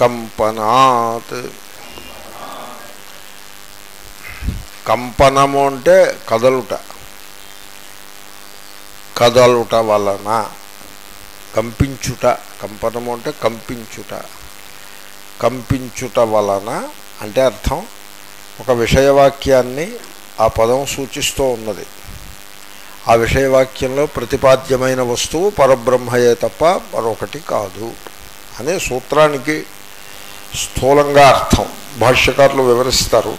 కంపనాత్. కంపనము అంటే కదలుట. కదలుట వలన కంపించుట. కంపనము అంటే కంపించుట. కంపించుట వలన అంటే అర్థం ఒక విషయవాక్యాన్ని ఆ పదం సూచిస్తూ ఉన్నది. ఆ విషయవాక్యంలో ప్రతిపాద్యమైన వస్తువు పరబ్రహ్మయే తప్ప మరొకటి కాదు. అనే సూత్రానికి స్థూలంగా అర్థం. భాష్యకారులు వివరిస్తారు.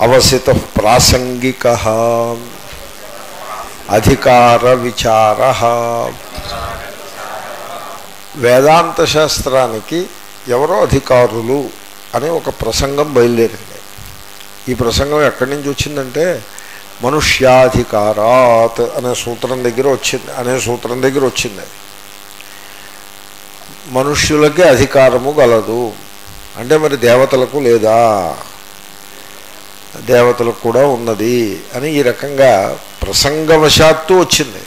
అవసిత ప్రాసంగిక. అధికార విచార. వేదాంత శాస్త్రానికి ఎవరో అధికారులు అనే ఒక ప్రసంగం బయలుదేరింది. ఈ ప్రసంగం ఎక్కడి నుంచి వచ్చిందంటే మనుష్యాధికారాత్ అనే సూత్రం దగ్గర వచ్చింది అనే సూత్రం దగ్గర వచ్చింది. మనుష్యులకి అధికారము గలదు. అంటే మరి దేవతలకు లేదా? దేవతలకు కూడా ఉన్నది అని ఈ రకంగా ప్రసంగవశాత్తు వచ్చింది.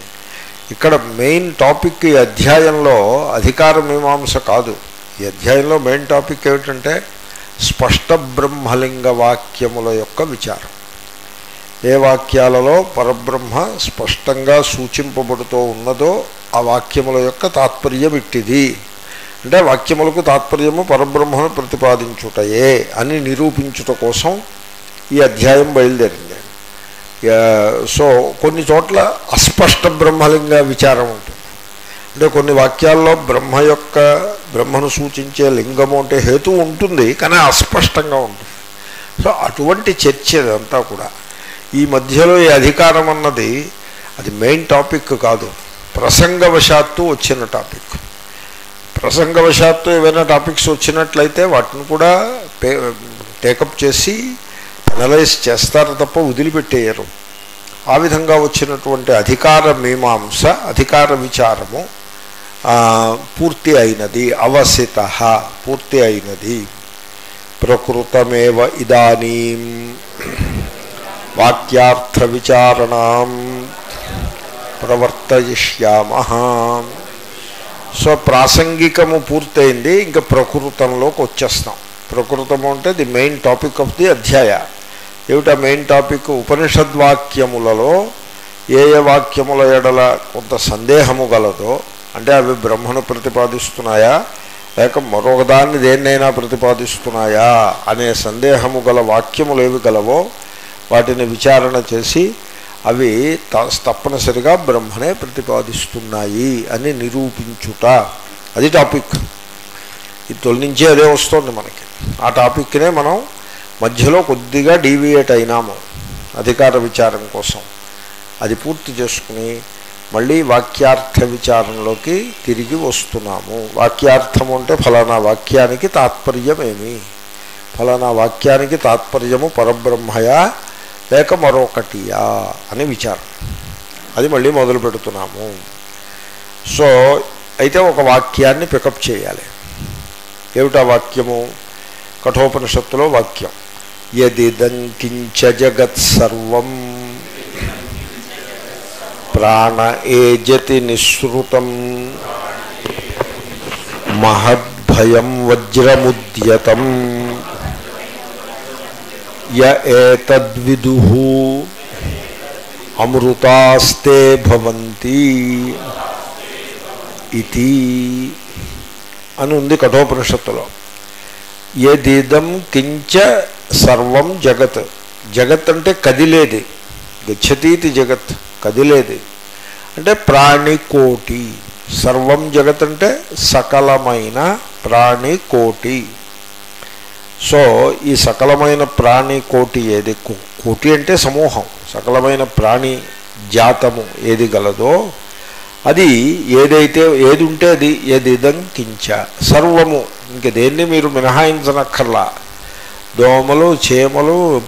ఇక్కడ మెయిన్ టాపిక్ ఈ అధ్యాయంలో అధికార మీమాంస కాదు. ఈ అధ్యాయంలో మెయిన్ టాపిక్ ఏమిటంటే స్పష్ట బ్రహ్మలింగ వాక్యముల యొక్క విచారం. ఏ వాక్యాలలో పరబ్రహ్మ స్పష్టంగా సూచింపబడుతూ ఉన్నదో ఆ వాక్యముల యొక్క తాత్పర్యం ఇట్టిది. అంటే వాక్యములకు తాత్పర్యము పరబ్రహ్మను ప్రతిపాదించుటయే అని నిరూపించుట కోసం ఈ అధ్యాయం బయలుదేరింది. సో కొన్ని చోట్ల అస్పష్ట బ్రహ్మలింగ విచారం ఉంటుంది. అంటే కొన్ని వాక్యాల్లో బ్రహ్మ యొక్క బ్రహ్మను సూచించే లింగము అంటే హేతు ఉంటుంది కానీ అస్పష్టంగా ఉంటుంది. సో అటువంటి చర్చ అదంతా కూడా. ఈ మధ్యలో ఈ అధికారం అన్నది అది మెయిన్ టాపిక్ కాదు ప్రసంగవశాత్తు వచ్చిన టాపిక్. ప్రసంగవశాత్తు ఏవైనా టాపిక్స్ వచ్చినట్లయితే వాటిని కూడా పే టేకప్ చేసి అనలైజ్ చేస్తారు తప్ప వదిలిపెట్టేయరు. ఆ విధంగా వచ్చినటువంటి అధికార మీమాంస అధికార విచారము పూర్తి అయినది అవసిత పూర్తి అయినది. ప్రకృతమేవ ఇదానీ వాక్యార్థ విచారణం ప్రవర్తయిష్యామ సో ప్రాసంగికము పూర్తయింది ఇంకా ప్రకృతంలోకి వచ్చేస్తాం. ప్రకృతము అంటే the main topic of the అధ్యాయ. ఏమిటా మెయిన్ టాపిక్? ఉపనిషద్వాక్యములలో ఏ ఏ వాక్యముల ఎడల కొంత సందేహము గలదో అంటే అవి బ్రహ్మను ప్రతిపాదిస్తున్నాయా? లేక మరొకదాన్ని దేన్నైనా ప్రతిపాదిస్తున్నాయా? అనే సందేహము గల వాక్యములు ఏవి గలవో వాటిని విచారణ చేసి అవి తప్పనిసరిగా బ్రహ్మనే ప్రతిపాదిస్తున్నాయి అని నిరూపించుట. అది టాపిక్. ఇది తొలి నుంచే అదే వస్తుంది మనకి. ఆ టాపిక్నే మనం మధ్యలో కొద్దిగా డీవియేట్ అయినాము అధికార విచారం కోసం. అది పూర్తి చేసుకుని మళ్ళీ వాక్యార్థ విచారంలోకి తిరిగి వస్తున్నాము. వాక్యార్థం అంటే ఫలానా వాక్యానికి తాత్పర్యమేమి? ఫలానా వాక్యానికి తాత్పర్యము పరబ్రహ్మయా లేక మరొకటియా అని విచారం. అది మళ్ళీ మొదలు పెడుతున్నాము. సో అయితే ఒక వాక్యాన్ని పికప్ చేయాలి. ఏమిటా వాక్యము? కఠోపనిషత్తులో వాక్యం. యదిదం కించ జగత్సర్వం ప్రాణ ఏజతి నిస్సృతం. మహద్భయం వజ్రముద్యతం. య ఏతద్విదు అమృతాస్తే భవంతి ఇది అని ఉంది కఠోపనిషత్తులో. ఏదిదం కించ సర్వం జగత్. జగత్ అంటే కదిలేది. గచ్చతీతి జగత్ కదిలేది. అంటే ప్రాణికోటి సర్వం జగత్ అంటే సకలమైన ప్రాణికోటి సో ఈ సకలమైన ప్రాణి కోటి ఏది? కోటి అంటే సమూహం. సకలమైన ప్రాణి జాతము ఏది గలదో అది ఏదైతే ఏది ఉంటే అది ఏదిదం కించ. సర్వము ఇంక దేన్ని మీరు మినహాయించనక్కర్లా. దోమలు చీమలు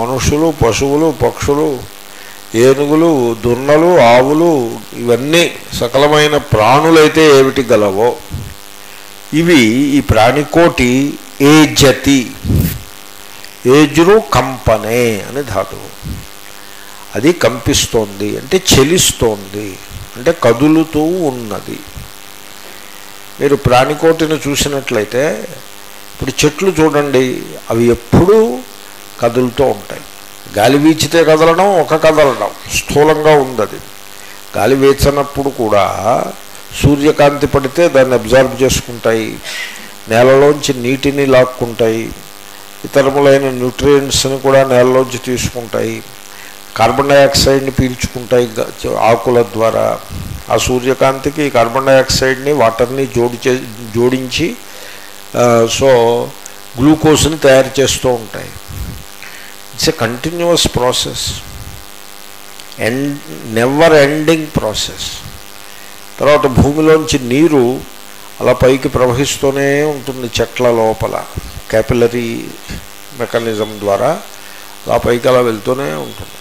మనుషులు పశువులు పక్షులు ఏనుగులు దున్నలు ఆవులు ఇవన్నీ సకలమైన ప్రాణులైతే ఏమిటి గలవో? ఇవి ఈ ప్రాణికోటి ఏజతి. ఏజురు కంపనే అని ధాతువు. అది కంపిస్తోంది అంటే చెలిస్తోంది అంటే కదులుతూ ఉన్నది. మీరు ప్రాణికోటిని చూసినట్లయితే ఇప్పుడు చెట్లు చూడండి అవి ఎప్పుడూ కదులుతూ ఉంటాయి. గాలి వీచితే కదలడం ఒక కదలడం స్థూలంగా ఉంది అది గాలి వీచనప్పుడు కూడా సూర్యకాంతి పడితే దాన్ని అబ్జర్వ్ చేసుకుంటాయి నేలలోంచి నీటిని లాక్కుంటాయి ఇతరములైన న్యూట్రియంట్స్ని కూడా నేలలోంచి తీసుకుంటాయి కార్బన్ డైఆక్సైడ్ని పీల్చుకుంటాయి ఆకుల ద్వారా. ఆ సూర్యకాంతికి కార్బన్ డైఆక్సైడ్ని వాటర్ని జోడి చే జోడించి సో గ్లూకోజ్ని తయారు చేస్తూ ఉంటాయి. It's a continuous process. End never ending process. తర్వాత భూమిలోంచి నీరు అలా పైకి ప్రవహిస్తూనే ఉంటుంది చెట్ల లోపల. క్యాపిలరీ మెకానిజం ద్వారా అలా పైకి అలా వెళ్తూనే ఉంటుంది.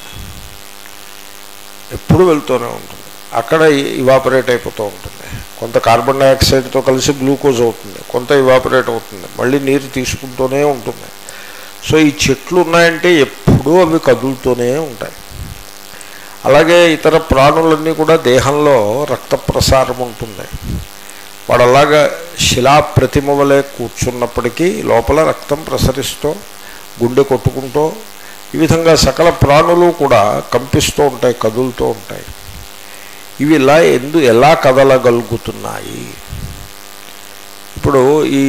ఎప్పుడు వెళ్తూనే ఉంటుంది. అక్కడ ఇవాపరేట్ అయిపోతూ ఉంటుంది. కొంత కార్బన్ డైఆక్సైడ్తో కలిసి గ్లూకోజ్ అవుతుంది. కొంత ఇవాపరేట్ అవుతుంది. మళ్ళీ నీరు తీసుకుంటూనే ఉంటుంది. సో ఈ చెట్లు ఉన్నాయంటే ఎప్పుడూ అవి కదులుతూనే ఉంటాయి. అలాగే ఇతర ప్రాణులన్నీ కూడా దేహంలో రక్త ప్రసారం ఉంటుంది. వాడు అలాగా శిలా ప్రతిమ వలె కూర్చున్నప్పటికీ లోపల రక్తం ప్రసరిస్తూ గుండె కొట్టుకుంటూ ఈ విధంగా సకల ప్రాణులు కూడా కంపిస్తూ ఉంటాయి కదులుతూ ఉంటాయి. ఇవి ఇలా ఎందు ఎలా కదలగలుగుతున్నాయి? ఇప్పుడు ఈ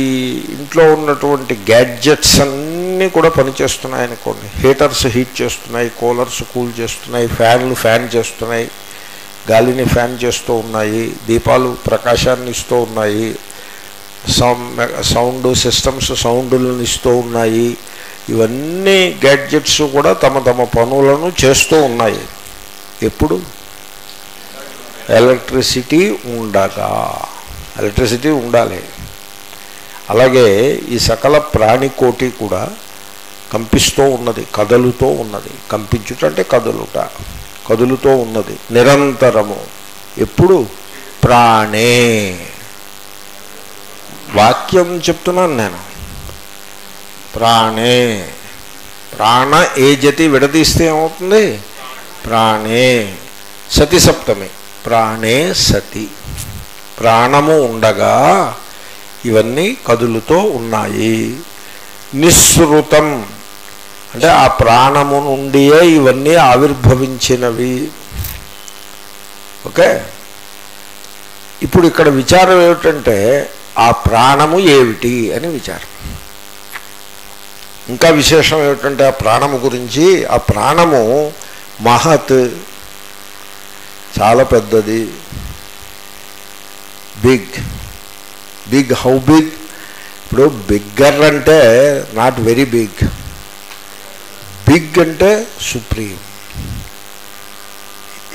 ఇంట్లో ఉన్నటువంటి గ్యాడ్జెట్స్ అన్నీ కూడా పనిచేస్తున్నాయి అనుకోండి. హీటర్స్ హీట్ చేస్తున్నాయి కూలర్స్ కూల్ చేస్తున్నాయి ఫ్యాన్లు ఫ్యాన్ చేస్తున్నాయి గాలిని ఫ్యాన్ చేస్తూ ఉన్నాయి దీపాలు ప్రకాశాన్ని ఇస్తూ ఉన్నాయి సౌండ్ సౌండ్ సిస్టమ్స్ సౌండ్లను ఇస్తూ ఉన్నాయి. ఇవన్నీ గ్యాడ్జెట్స్ కూడా తమ తమ పనులను చేస్తూ ఉన్నాయి. ఎప్పుడు? ఎలక్ట్రిసిటీ ఉండగా. ఎలక్ట్రిసిటీ ఉండాలి. అలాగే ఈ సకల ప్రాణికోటి కూడా కంపిస్తూ ఉన్నది కదలుతూ ఉన్నది. కంపించుట అంటే కదులుట కదులుతూ ఉన్నది. నిరంతరము. ఎప్పుడు? ప్రాణే. వాక్యం చెప్తున్నాను నేను. ప్రాణే. ప్రాణ ఏ జతి విడదీస్తే ఏమవుతుంది? ప్రాణే. సతి సప్తమి. ప్రాణే సతి. ప్రాణము ఉండగా ఇవన్నీ కదులుతో ఉన్నాయి. నిస్సృతం. అంటే ఆ ప్రాణము నుండియే ఇవన్నీ ఆవిర్భవించినవి. ఓకే? ఇప్పుడు ఇక్కడ విచారం ఏమిటంటే ఆ ప్రాణము ఏమిటి అని విచారం. ఇంకా విశేషం ఏమిటంటే ఆ ప్రాణము గురించి ఆ ప్రాణము మహత్. చాలా పెద్దది. బిగ్. బిగ్ హౌ బిగ్ ఇప్పుడు బిగ్గర్ అంటే నాట్ వెరీ బిగ్ బిగ్ అంటే supreme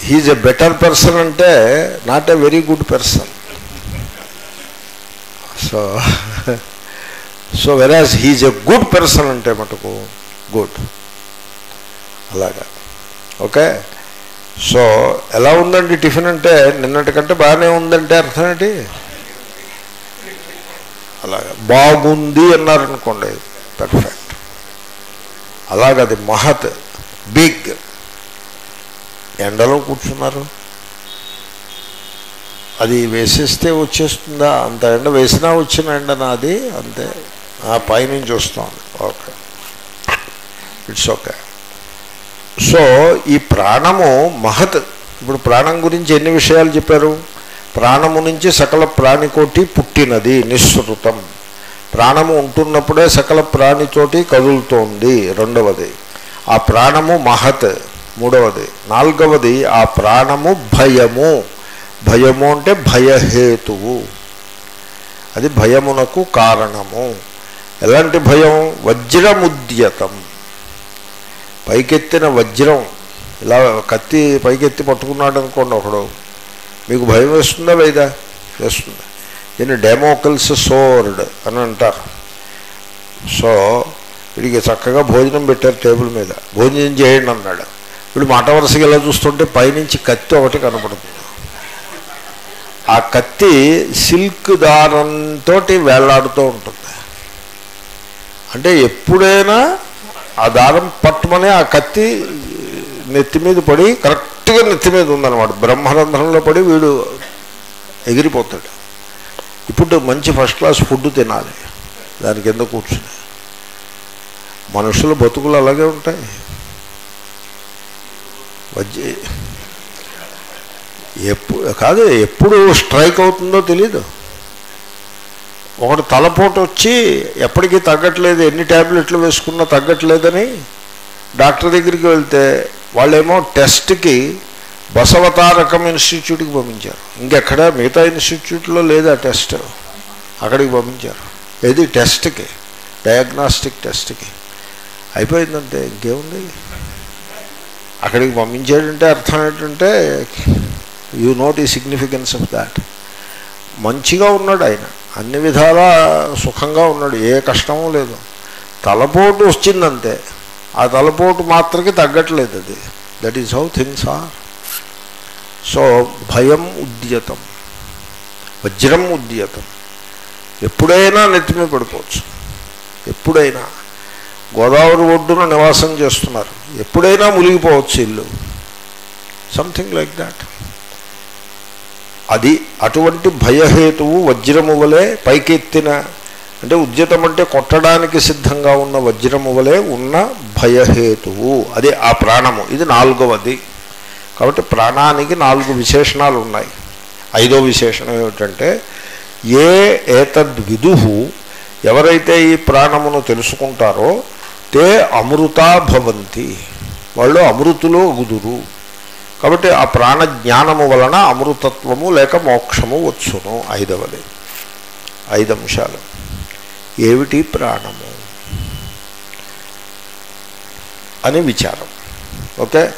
he's a better person అంటే not a very good person so so whereas he's a good person అంటే మటుకు గుడ్ అలాగా. ఓకే సో ఎలా ఉందండి టిఫిన్ అంటే నిన్నటికంటే బాగానే ఉందంటే అర్థం ఏంటి? అలాగా. బాగుంది అన్నారనుకోండి పర్ఫెక్ట్ అలాగది మహత్ బిగ్ ఎండలో కూర్చున్నారు. అది వేసేస్తే వచ్చేస్తుందా? అంత ఎండ వేసినా వచ్చిన ఎండ నాది అంతే. ఆ పైనుంచి వస్తుంది. ఓకే ఇట్స్ ఓకే సో ఈ ప్రాణము మహత్. ఇప్పుడు ప్రాణం గురించి ఎన్ని విషయాలు చెప్పారు? ప్రాణము నుంచి సకల ప్రాణికోటి పుట్టినది నిశ్రుతం ప్రాణము ఉంటున్నప్పుడే సకల ప్రాణితోటి కదులుతోంది రెండవది. ఆ ప్రాణము మహత్ మూడవది. నాలుగవది ఆ ప్రాణము భయము. భయము అంటే భయహేతువు. అది భయమునకు కారణము. ఎలాంటి భయం? వజ్రముద్యతం. పైకెత్తిన వజ్రం. ఇలా కత్తి పైకెత్తి పట్టుకున్నాడు అనుకోండి ఒకడు. మీకు భయం వేస్తుందా లేదా? వేస్తుంది. దీన్ని డెమోకల్స్ సోర్డ్ అని అంటారు. సో వీడికి చక్కగా భోజనం పెట్టారు టేబుల్ మీద. భోజనం చేయండి అన్నాడు. వీడు మాట వరుసగా ఇలా చూస్తుంటే పైనుంచి కత్తి ఒకటి కనపడుతుంది. ఆ కత్తి సిల్క్ దారంతో వేలాడుతూ ఉంటుంది. అంటే ఎప్పుడైనా ఆ దారం పట్టమని ఆ కత్తి నెత్తి మీద పడి కరెక్ట్గా నెత్తి మీద ఉందన్నమాట. బ్రహ్మరంధ్రంలో పడి వీడు ఎగిరిపోతాడు. ఇప్పుడు మంచి ఫస్ట్ క్లాస్ ఫుడ్ తినాలి. దాని కింద కూర్చుని. మనుషుల బతుకులు అలాగే ఉంటాయి. వజ్జి ఎప్పుడు కాదు ఎప్పుడు స్ట్రైక్ అవుతుందో తెలీదు. ఒకటి తలపోటు వచ్చి ఎప్పటికీ తగ్గట్లేదు ఎన్ని ట్యాబ్లెట్లు వేసుకున్నా తగ్గట్లేదని డాక్టర్ దగ్గరికి వెళ్తే వాళ్ళేమో టెస్ట్కి బసవతారకం ఇన్స్టిట్యూట్కి పంపించారు. ఇంకెక్కడ మిగతా ఇన్స్టిట్యూట్లో లేదా టెస్ట్? అక్కడికి పంపించారు. ఏది? టెస్ట్కి. డయాగ్నాస్టిక్ టెస్ట్కి. అయిపోయిందంటే ఇంకేముంది? అక్కడికి పంపించాడంటే అర్థం ఏంటంటే యూ నోట్ ఈ సిగ్నిఫికెన్స్ ఆఫ్ దాట్. మంచిగా ఉన్నాడు ఆయన. అన్ని విధాలా సుఖంగా ఉన్నాడు. ఏ కష్టమూ లేదు. తలపోటు వచ్చిందంతే. ఆ తలపోటు మాత్రకి తగ్గట్లేదు అది. That is how things are so భయం ఉద్యతం. వజ్రం ఉద్యతం. ఎప్పుడైనా నెత్తిమీ పడిపోవచ్చు. ఎప్పుడైనా. గోదావరి ఒడ్డున నివాసం చేస్తున్నారు. ఎప్పుడైనా మునిగిపోవచ్చు ఇల్లు. సంథింగ్ లైక్ దాట్ అది అటువంటి భయహేతువు వజ్రము వలె పైకెత్తిన అంటే ఉద్యతం అంటే కొట్టడానికి సిద్ధంగా ఉన్న వజ్రము వలె ఉన్న భయహేతువు. అది ఆ ప్రాణము. ఇది నాలుగవది. కాబట్టి ప్రాణానికి నాలుగు విశేషణాలు ఉన్నాయి ఐదో విశేషణం ఏమిటంటే ఏ ఏతద్విదు ఎవరైతే ఈ ప్రాణమును తెలుసుకుంటారో తే అమృతా భవంతి. వాళ్ళు అమృతులు గుదురు కాబట్టి ఆ ప్రాణ జ్ఞానము వలన అమృతత్వము లేక మోక్షము వచ్చును. ఐదవది. ఐదు అంశాలు. ఏమిటి ప్రాణము? అని విచారం. ఓకే?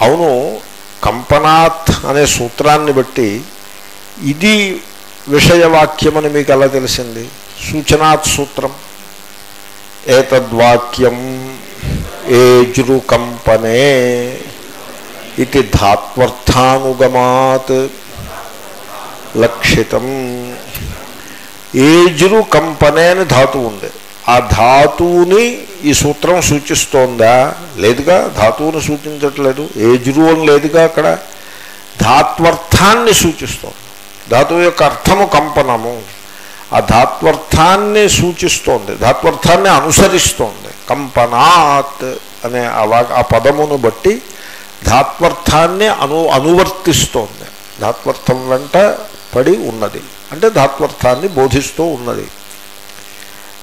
అవును కంపనాత్ అనే సూత్రాన్ని బట్టి ఇది విషయవాక్యం అని మీకు ఎలా తెలిసింది? సూచనాత్ సూత్రం. ఏతద్వాక్యం ఏజ్రు కంపనే ఇది ధాత్వర్థానుగమాత్ లక్షితం. ఏజురు కంపనే అని ధాతువు ఉంది. ఆ ధాతువుని ఈ సూత్రం సూచిస్తోందా? లేదుగా ధాతువుని సూచించట్లేదు. ఏజురు అని లేదుగా అక్కడ. ధాత్వర్థాన్ని సూచిస్తోంది. ధాతువు యొక్క అర్థము కంపనము. ఆ ధాత్వర్థాన్ని సూచిస్తోంది. ధాత్వర్థాన్ని అనుసరిస్తోంది. కంపనాత్ అనే ఆ ఆ పదమును బట్టి ధాత్వర్థాన్ని అను అనువర్తిస్తోంది. ధాత్వర్థం వెంట పడి ఉన్నది. అంటే ధాత్వర్థాన్ని బోధిస్తూ ఉన్నది.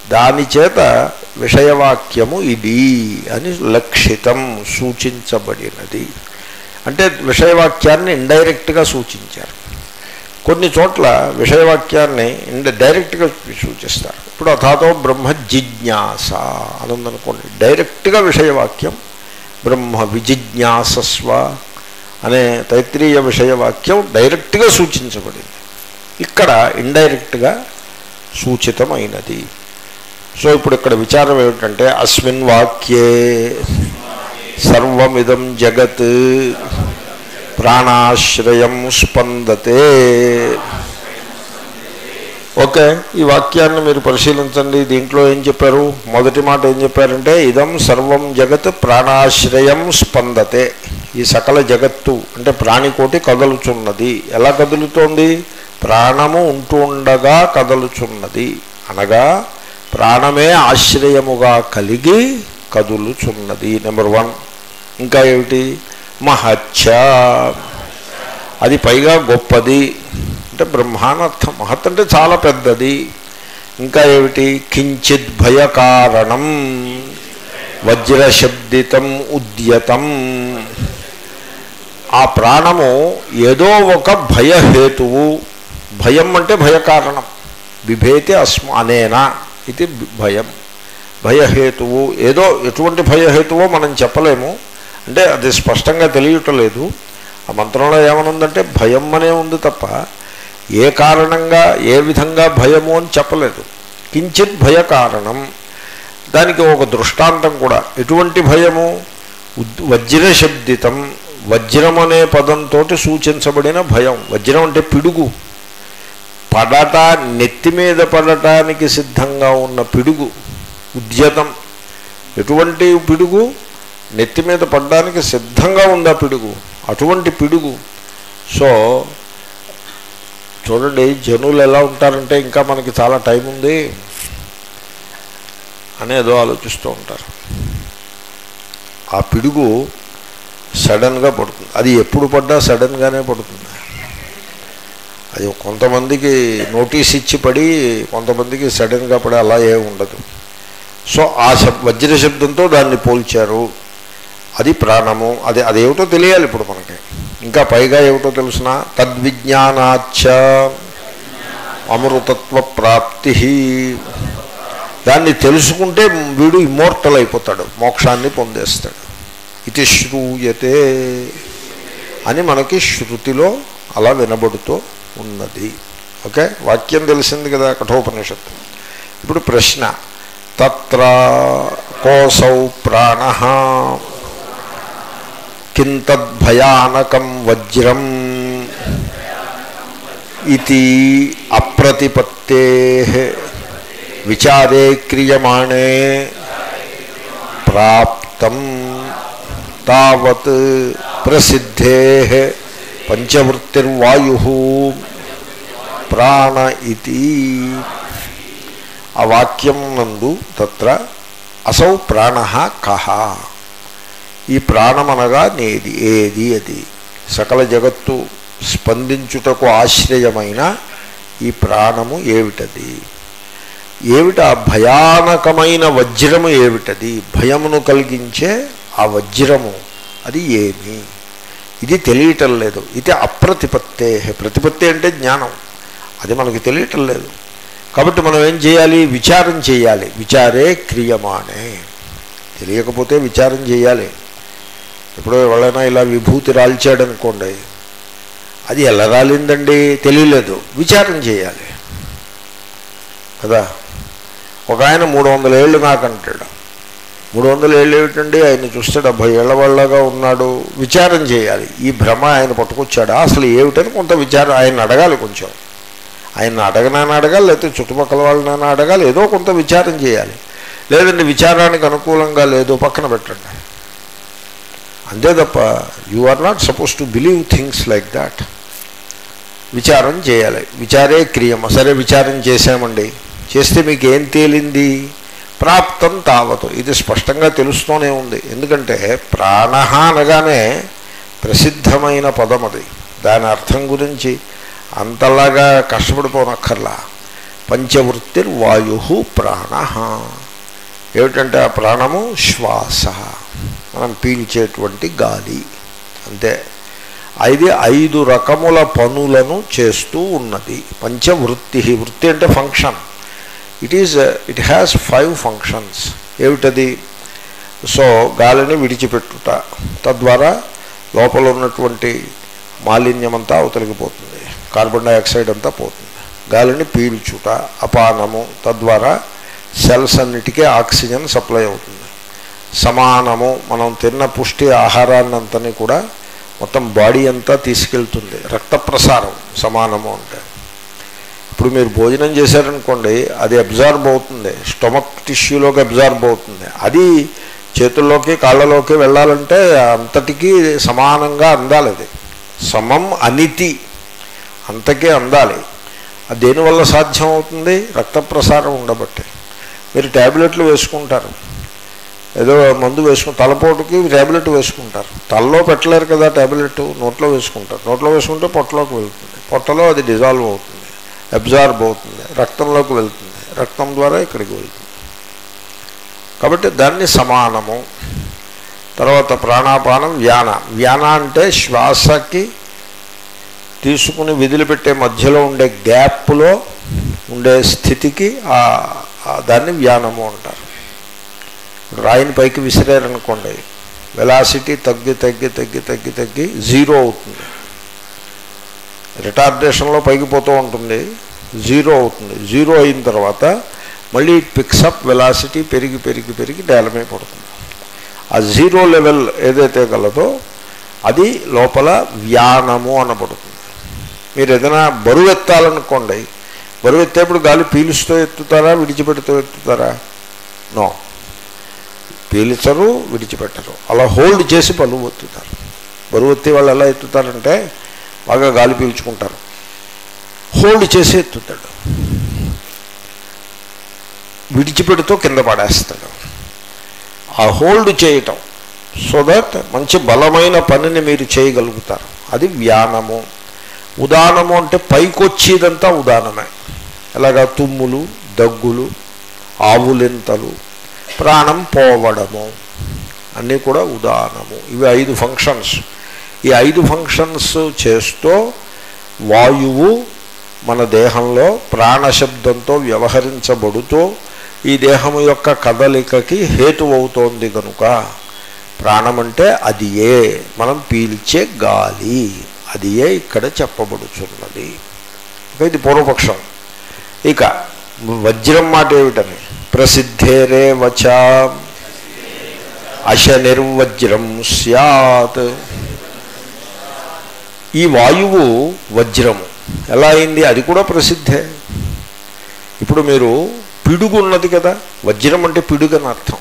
దాని చేత విషయవాక్యము ఇది అని లక్షితం సూచించబడినది. అంటే విషయవాక్యాన్ని ఇండైరెక్ట్గా సూచించారు. కొన్ని చోట్ల విషయవాక్యాన్ని ఇండ డైరెక్ట్గా సూచిస్తారు. ఇప్పుడు అథాతో బ్రహ్మ జిజ్ఞాస అని ఉందనుకోండి డైరెక్ట్గా విషయవాక్యం బ్రహ్మ విజిజ్ఞాసస్వ అనే తైత్రీయ విషయవాక్యం డైరెక్ట్గా సూచించబడింది. ఇక్కడ ఇండైరెక్ట్గా సూచితమైనది. సో ఇప్పుడు ఇక్కడ విచారం ఏమిటంటే అస్మిన్ వాక్యే సర్వమిదం జగత్ ప్రాణాశ్రయం స్పందతే. ఓకే ఈ వాక్యాన్ని మీరు పరిశీలించండి. దీంట్లో ఏం చెప్పారు? మొదటి మాట ఏం చెప్పారంటే ఇదం సర్వం జగత్ ప్రాణాశ్రయం స్పందతే. ఈ సకల జగత్తు అంటే ప్రాణికోటి కదులుచున్నది. ఎలా కదులుతోంది? ప్రాణము ఉంటుండగా కదలుచున్నది. అనగా ప్రాణమే ఆశ్రయముగా కలిగి కదులుచున్నది. నెంబర్ వన్ ఇంకా ఏమిటి? మహచ్చ అది పైగా గొప్పది. అంటే బ్రహ్మానర్థం. మహత్ అంటే చాలా పెద్దది. ఇంకా ఏమిటి? కించిత్ భయకారణం. వజ్రశబ్దితం ఉద్యతం. ఆ ప్రాణము ఏదో ఒక భయహేతువు. భయం అంటే భయకారణం. బిభేతి అస్మ అనేనా ఇది భయం. భయహేతువు ఏదో ఎటువంటి భయహేతువో మనం చెప్పలేము. అంటే అది స్పష్టంగా తెలియటలేదు ఆ మంత్రంలో ఏమనుందంటే భయం అనే ఉంది తప్ప ఏ కారణంగా ఏ విధంగా భయము అని చెప్పలేదు. కించిత్ భయ కారణం దానికి ఒక దృష్టాంతం కూడా. ఎటువంటి భయము? వజ్ర వజ్రశబ్దితం. వజ్రం అనే పదంతో సూచించబడిన భయం. వజ్రం అంటే పిడుగు. పడట నెత్తి మీద పడటానికి సిద్ధంగా ఉన్న పిడుగు ఉద్యతం. ఎటువంటి పిడుగు? నెత్తి మీద పడడానికి సిద్ధంగా ఉందా పిడుగు అటువంటి పిడుగు. సో చూడండి జనులు ఎలా ఉంటారంటే ఇంకా మనకి చాలా టైం ఉంది అనేదో ఆలోచిస్తూ ఉంటారు. ఆ పిడుగు సడన్గా పడుతుంది. అది ఎప్పుడు పడ్డా సడన్గానే పడుతుంది. అది కొంతమందికి నోటీస్ ఇచ్చి పడి కొంతమందికి సడన్గా పడి అలా ఏ ఉండదు. సో ఆ శబ్ వజ్ర శబ్దంతో దాన్ని పోల్చారు. అది ప్రాణము అది అదేమిటో తెలియాలి ఇప్పుడు మనకి. ఇంకా పైగా ఏమిటో తెలుసిన? తద్విజ్ఞానాచ అమృతత్వ ప్రాప్తి. దాన్ని తెలుసుకుంటే వీడు ఇమ్మోర్టల్ అయిపోతాడు మోక్షాన్ని పొందేస్తాడు. ఇది శ్రూయతే అని మనకి శృతిలో అలా వినబడుతూ ఉన్నది. ఓకే? వాక్యం తెలిసింది కదా కఠోపనిషత్తు. ఇప్పుడు ప్రశ్న. తత్ర కోసౌ ప్రాణ కింతద్భయానకం వజ్రం ఇది అప్రతిపత్తే విచారే క్రియమాణే ప్రాప్తం తావత్ ప్రసిద్ధే పంచవృత్తిర్వాయు ప్రాణ ఇది ఆ వాక్యం నందు తత్ర అసౌ ప్రాణ కహ ఈ ప్రాణమనగా నేది ఏది అది. సకల జగత్తు స్పందించుటకు ఆశ్రయమైన ఈ ప్రాణము ఏమిటది? ఏమిటి ఆ భయానకమైన వజ్రము ఏమిటది? భయమును కలిగించే ఆ వజ్రము అది ఏమి? ఇది తెలియటం లేదు. ఇది అప్రతిపత్తే. ప్రతిపత్తి అంటే జ్ఞానం. అది మనకి తెలియటం లేదు. కాబట్టి మనం ఏం చేయాలి? విచారం చేయాలి. విచారే క్రియమానే. తెలియకపోతే విచారం చేయాలి. ఎప్పుడో ఎవరైనా ఇలా విభూతి రాల్చాడనుకోండి అది ఎలా రాలిందండి? తెలియలేదు. విచారం చేయాలి. కదా? ఒక ఆయన మూడు వందల ఏళ్ళు నాకు అంటాడు మూడు వందల ఏళ్ళు ఏమిటండి ఆయన చూస్తే డెబ్భై ఏళ్ళ వాళ్ళగా ఉన్నాడు. విచారం చేయాలి. ఈ భ్రమ ఆయన పట్టుకొచ్చాడా? అసలు ఏమిటని కొంత విచారం ఆయన అడగాలి కొంచెం. ఆయన అడగనైనా అడగాలి లేకపోతే చుట్టుపక్కల వాళ్ళనైనా అడగాలి ఏదో కొంత విచారం చేయాలి. లేదండి విచారానికి అనుకూలంగా లేదో పక్కన పెట్టండి. అంతే తప్ప you are not suppose to believe things like that విచారం చేయాలి. విచారే క్రియమ సరే విచారం చేశామండి. చేస్తే మీకు ఏం తేలింది? ప్రాప్తం తావతు. ఇది స్పష్టంగా తెలుస్తూనే ఉంది. ఎందుకంటే ప్రాణ అనగానే ప్రసిద్ధమైన పదం అది. దాని అర్థం గురించి అంతలాగా కష్టపడిపోనక్కర్లా. పంచవృత్తిర్వాయు ప్రాణ. ఏమిటంటే ఆ ప్రాణము శ్వాస. మనం పీల్చేటువంటి గాలి. అంతే. ఇది ఐదు రకముల పనులను చేస్తూ ఉన్నది. పంచవృత్తి. వృత్తి అంటే function. It is it has five functions ఏమిటది? సో గాలిని విడిచిపెట్టుట. తద్వారా లోపల ఉన్నటువంటి మాలిన్యమంతా అవతలిగిపోతుంది కార్బన్ డైఆక్సైడ్ అంతా పోతుంది. గాలిని పీల్చుట అపానము. తద్వారా సెల్స్ అన్నిటికీ ఆక్సిజన్ సప్లై అవుతుంది. సమానము మనం తిన్న పుష్టి ఆహారాన్నంతని కూడా మొత్తం బాడీ అంతా తీసుకెళ్తుంది. రక్త ప్రసారం సమానము అంటే. ఇప్పుడు మీరు భోజనం చేశారనుకోండి అది అబ్జార్బ్ అవుతుంది. స్టొమక్ టిష్యూలోకి అబ్జార్బ్ అవుతుంది. అది చేతుల్లోకి కాళ్ళలోకి వెళ్ళాలంటే అంతటికీ సమానంగా అందాలి అది. సమం అనితి. అంతకే అందాలి. దేనివల్ల సాధ్యం అవుతుంది రక్త ప్రసారం ఉండబట్టి. మీరు ట్యాబ్లెట్లు వేసుకుంటారు. ఏదో మందు వేసుకుని తలపోటుకి ట్యాబ్లెట్ వేసుకుంటారు. తలలో పెట్టలేరు కదా ట్యాబ్లెట్ నోట్లో వేసుకుంటారు. నోట్లో వేసుకుంటే పొట్టలోకి వెళ్తుంది. పొట్టలో అది డిజాల్వ్ అవుతుంది. అబ్జార్బ్ అవుతుంది రక్తంలోకి వెళ్తుంది రక్తం ద్వారా ఇక్కడికి వెళ్తుంది. కాబట్టి దాన్ని సమానము. తర్వాత ప్రాణాపానం వ్యాన వ్యాన అంటే శ్వాసకి తీసుకుని విదిలిపెట్టే మధ్యలో ఉండే గ్యాప్లో ఉండే స్థితికి దాన్ని వ్యానము అంటారు. రాయిని పైకి విసిరారనుకోండి వెలాసిటీ తగ్గి తగ్గి తగ్గి తగ్గి తగ్గి జీరో అవుతుంది. రిటార్డేషన్లో పైకి పోతూ ఉంటుంది. జీరో అవుతుంది. జీరో అయిన తర్వాత మళ్ళీ పిక్సప్ వెలాసిటీ పెరిగి పెరిగి పెరిగి నేలమే పడుతుంది. ఆ జీరో లెవెల్ ఏదైతే గలదో అది లోపల వ్యానము అనబడుతుంది. మీరు ఏదైనా బరువు ఎత్తాలనుకోండి బరువు ఎత్తేప్పుడు గాలి పీలుస్తూ ఎత్తుతారా విడిచిపెడుతూ ఎత్తుతారా? నో. పీల్చరు విడిచిపెట్టరు. అలా హోల్డ్ చేసి బరువు ఎత్తుతారు. బరువు ఎత్తే వాళ్ళు ఎలా ఎత్తుతారంటే బాగా గాలి పీల్చుకుంటారు. హోల్డ్ చేసి ఎత్తుతాడు. విడిచిపెడుతూ కింద పడేస్తాడు. ఆ హోల్డ్ చేయటం సో దట్ మంచి బలమైన పనిని మీరు చేయగలుగుతారు. అది వ్యానము. ఉదానము అంటే పైకొచ్చేదంతా ఉదానమే. ఎలాగా తుమ్ములు దగ్గులు ఆవులింతలు ప్రాణం పోవడము. అన్నీ కూడా ఉదానము. ఇవి ఐదు ఫంక్షన్స్ ఈ ఐదు ఫంక్షన్స్ చేస్తూ వాయువు మన దేహంలో ప్రాణశబ్దంతో వ్యవహరించబడుతూ ఈ దేహం యొక్క కదలికకి హేతు అవుతోంది కనుక ప్రాణం అంటే అది ఏ? మనం పీల్చే గాలి. అది ఏ? ఇక్కడ చెప్పబడుచున్నది. ఇది పూర్వపక్షం. ఇక వజ్రం మాట ఏమిటని? ప్రసిద్ధేరే వచ. అశనిర్వజ్రం సత్ ఈ వాయువు వజ్రము. ఎలా అయింది? అది కూడా ప్రసిద్ధే. ఇప్పుడు మీరు పిడుగు ఉన్నది కదా వజ్రం అంటే పిడుగు అని అర్థం.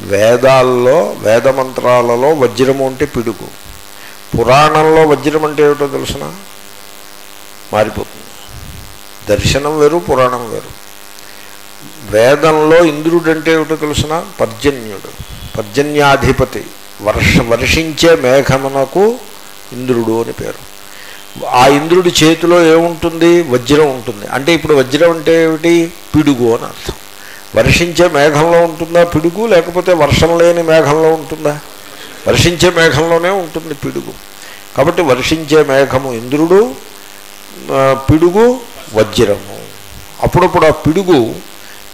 వేదాల్లో వేదమంత్రాలలో వజ్రము అంటే పిడుగు. పురాణంలో వజ్రం అంటే ఏమిటో తెలుసిన? మారిపోతుంది. దర్శనం వేరు పురాణం వేరు. వేదంలో ఇంద్రుడు అంటే ఏమిటో తెలుసిన? పర్జన్యుడు. పర్జన్యాధిపతి. వర్ష వర్షించే మేఘమునకు ఇంద్రుడు అని పేరు. ఆ ఇంద్రుడి చేతిలో ఏముంటుంది? వజ్రం ఉంటుంది. అంటే ఇప్పుడు వజ్రం అంటే ఏమిటి? పిడుగు అని అర్థం. వర్షించే మేఘంలో ఉంటుందా పిడుగు? లేకపోతే వర్షం లేని మేఘంలో ఉంటుందా? వర్షించే మేఘంలోనే ఉంటుంది పిడుగు. కాబట్టి వర్షించే మేఘము ఇంద్రుడు పిడుగు వజ్రము. అప్పుడప్పుడు ఆ పిడుగు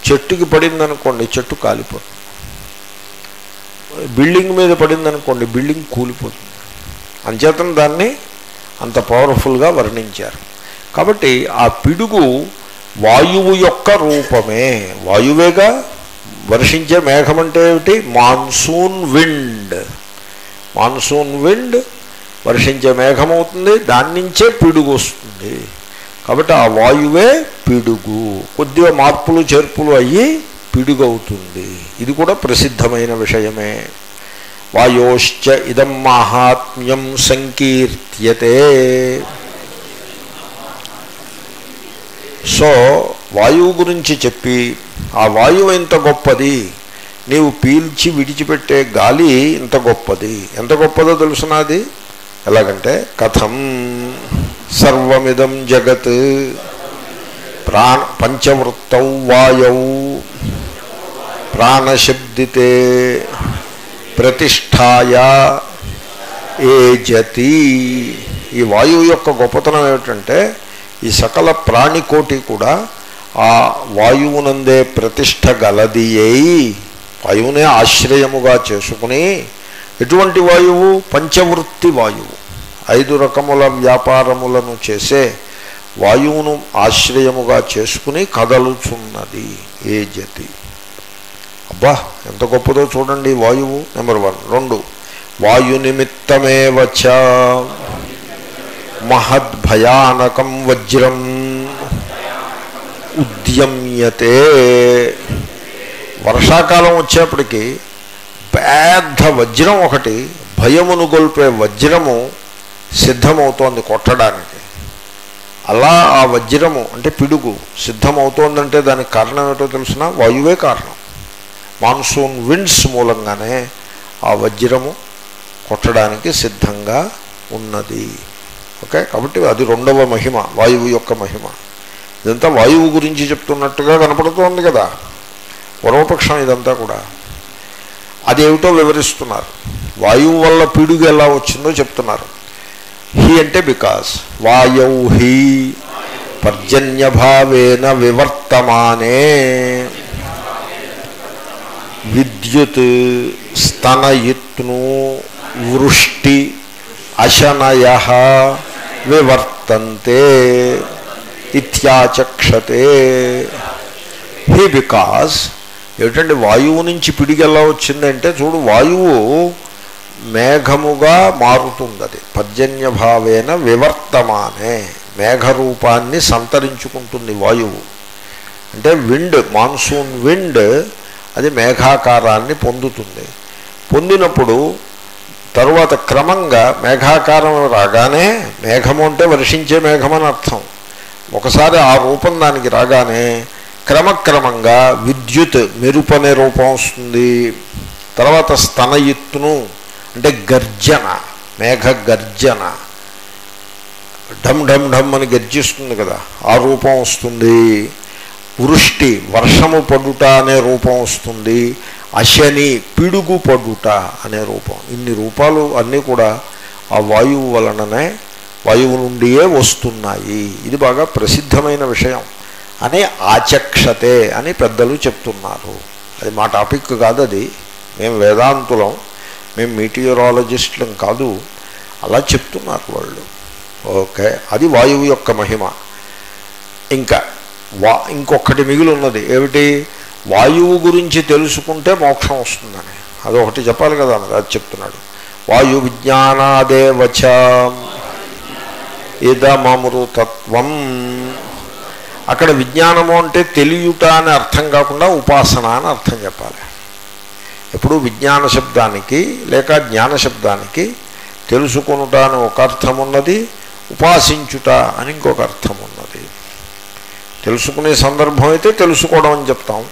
చెట్టుకి పడిందనుకోండి చెట్టు కాలిపోతుంది. బిల్డింగ్ మీద పడిందనుకోండి బిల్డింగ్ కూలిపోతుంది. అంచేతన దాన్ని అంత పవర్ఫుల్గా వర్ణించారు. కాబట్టి ఆ పిడుగు వాయువు యొక్క రూపమే. వాయువేగా వర్షించే మేఘం అంటే ఏమిటి? Monsoon wind. మాన్సూన్ విండ్ వర్షించే మేఘం అవుతుంది దాని నుంచే పిడుగు వస్తుంది. కాబట్టి ఆ వాయువే పిడుగు. కొద్దిగా మార్పులు చేర్పులు అయ్యి పిడుగు అవుతుంది ఇది కూడా ప్రసిద్ధమైన విషయమే. వాయోశ్చ ఇదం మాహాత్మ్యం సంకీర్త్యతే. సో వాయువు గురించి చెప్పి ఆ వాయువు ఎంత గొప్పది? నీవు పీల్చి విడిచిపెట్టే గాలి ఇంత గొప్పది. ఎంత గొప్పదో తెలుసునాది ఎలాగంటే కథం. సర్వమిదం జగత్. ప్రాణ పంచవృత్తౌ వాయౌ. ప్రాణశబ్దితే. ప్రతిష్టాయ ఏజతి. ఈ వాయువు యొక్క గొప్పతనం ఏమిటంటే ఈ సకల ప్రాణికోటి కూడా ఆ వాయువునందే ప్రతిష్ట గలది అయి వాయువునే ఆశ్రయముగా చేసుకుని ఎటువంటి వాయువు? పంచవృత్తి వాయువు. ఐదు రకముల వ్యాపారములను చేసే వాయువును ఆశ్రయముగా చేసుకుని కదలుచున్నది ఏ జతి అబ్బా ఎంత గొప్పదో చూడండి వాయువు నెంబర్ వన్ రెండు. వాయు నిమిత్తమే వచ్చ. మహద్భయానకం వజ్రం ఉద్యమ్యతే. వర్షాకాలం వచ్చేప్పటికి పెద్ద వజ్రం ఒకటి భయమును గొల్పే వజ్రము సిద్ధమవుతోంది కొట్టడానికి. అలా ఆ వజ్రము అంటే పిడుగు సిద్ధమవుతోందంటే దానికి కారణం ఏంటో తెలిసిన? వాయువే కారణం. మాన్సూన్ విండ్స్ మూలంగానే ఆ వజ్రము కొట్టడానికి సిద్ధంగా ఉన్నది. ఓకే? కాబట్టి అది రెండవ మహిమ వాయువు యొక్క మహిమ. ఇదంతా వాయువు గురించి చెప్తున్నట్టుగా కనపడుతోంది కదా. పూర్వపక్షం ఇదంతా కూడా. అదేమిటో వివరిస్తున్నారు. వాయువు వల్ల పిడుగు ఎలా వచ్చిందో చెప్తున్నారు. హి అంటే బికాస్. వాయౌ హి. పర్జన్యభావేన వివర్తమానే. విద్యుత్ స్తనయిత్ను వృష్టి అశనయ వివర్తంతే ఇత్యాచక్షతే. హీ బికాస్ ఏమిటంటే వాయువు నుంచి పిడిగి ఎలా వచ్చిందంటే చూడు వాయువు మేఘముగా మారుతుంది అది పర్జన్యభావేన వివర్తమానే. మేఘరూపాన్ని సంతరించుకుంటుంది వాయువు. అంటే విండ్ మాన్సూన్ విండ్ అది మేఘాకారాన్ని పొందుతుంది. పొందినప్పుడు తరువాత క్రమంగా మేఘాకారం రాగానే మేఘము అంటే వర్షించే మేఘమని అర్థం. ఒకసారి ఆ రూపం దానికి రాగానే క్రమక్రమంగా విద్యుత్ మెరుపనే రూపం వస్తుంది. తర్వాత స్తనయిత్తును అంటే గర్జన మేఘ గర్జన ఢమ్ ఢమ్ ఢమ్ అని గర్జిస్తుంది కదా ఆ రూపం వస్తుంది. వృష్టి వర్షము పడుట అనే రూపం వస్తుంది అశని పిడుగు పడుట అనే రూపం. ఇన్ని రూపాలు అన్నీ కూడా ఆ వాయువు వలననే వాయువు నుండియే వస్తున్నాయి. ఇది బాగా ప్రసిద్ధమైన విషయం. అని ఆచక్షతే అని పెద్దలు చెప్తున్నారు. అది మా టాపిక్ కాదు అది. మేము వేదాంతులం మేము మీటియరాలజిస్టులం కాదు. అలా చెప్తున్నారు వాళ్ళు. ఓకే అది వాయువు యొక్క మహిమ. ఇంకా వా ఇంకొకటి మిగిలి ఉన్నది ఏమిటి? వాయువు గురించి తెలుసుకుంటే మోక్షం వస్తుందని. అదొకటి చెప్పాలి కదా అన్నది అది చెప్తున్నాడు. వాయు విజ్ఞానాదేవచ ఇదమృతత్వం అక్కడ విజ్ఞానము అంటే తెలియుట అని అర్థం కాకుండా ఉపాసన అని అర్థం చెప్పాలి. ఎప్పుడు విజ్ఞాన శబ్దానికి లేక జ్ఞాన శబ్దానికి తెలుసుకొనుట అని ఒక అర్థం ఉన్నది ఉపాసించుట అని ఇంకొక అర్థం ఉన్నది తెలుసుకునే సందర్భం అయితే తెలుసుకోవడం అని చెప్తాం.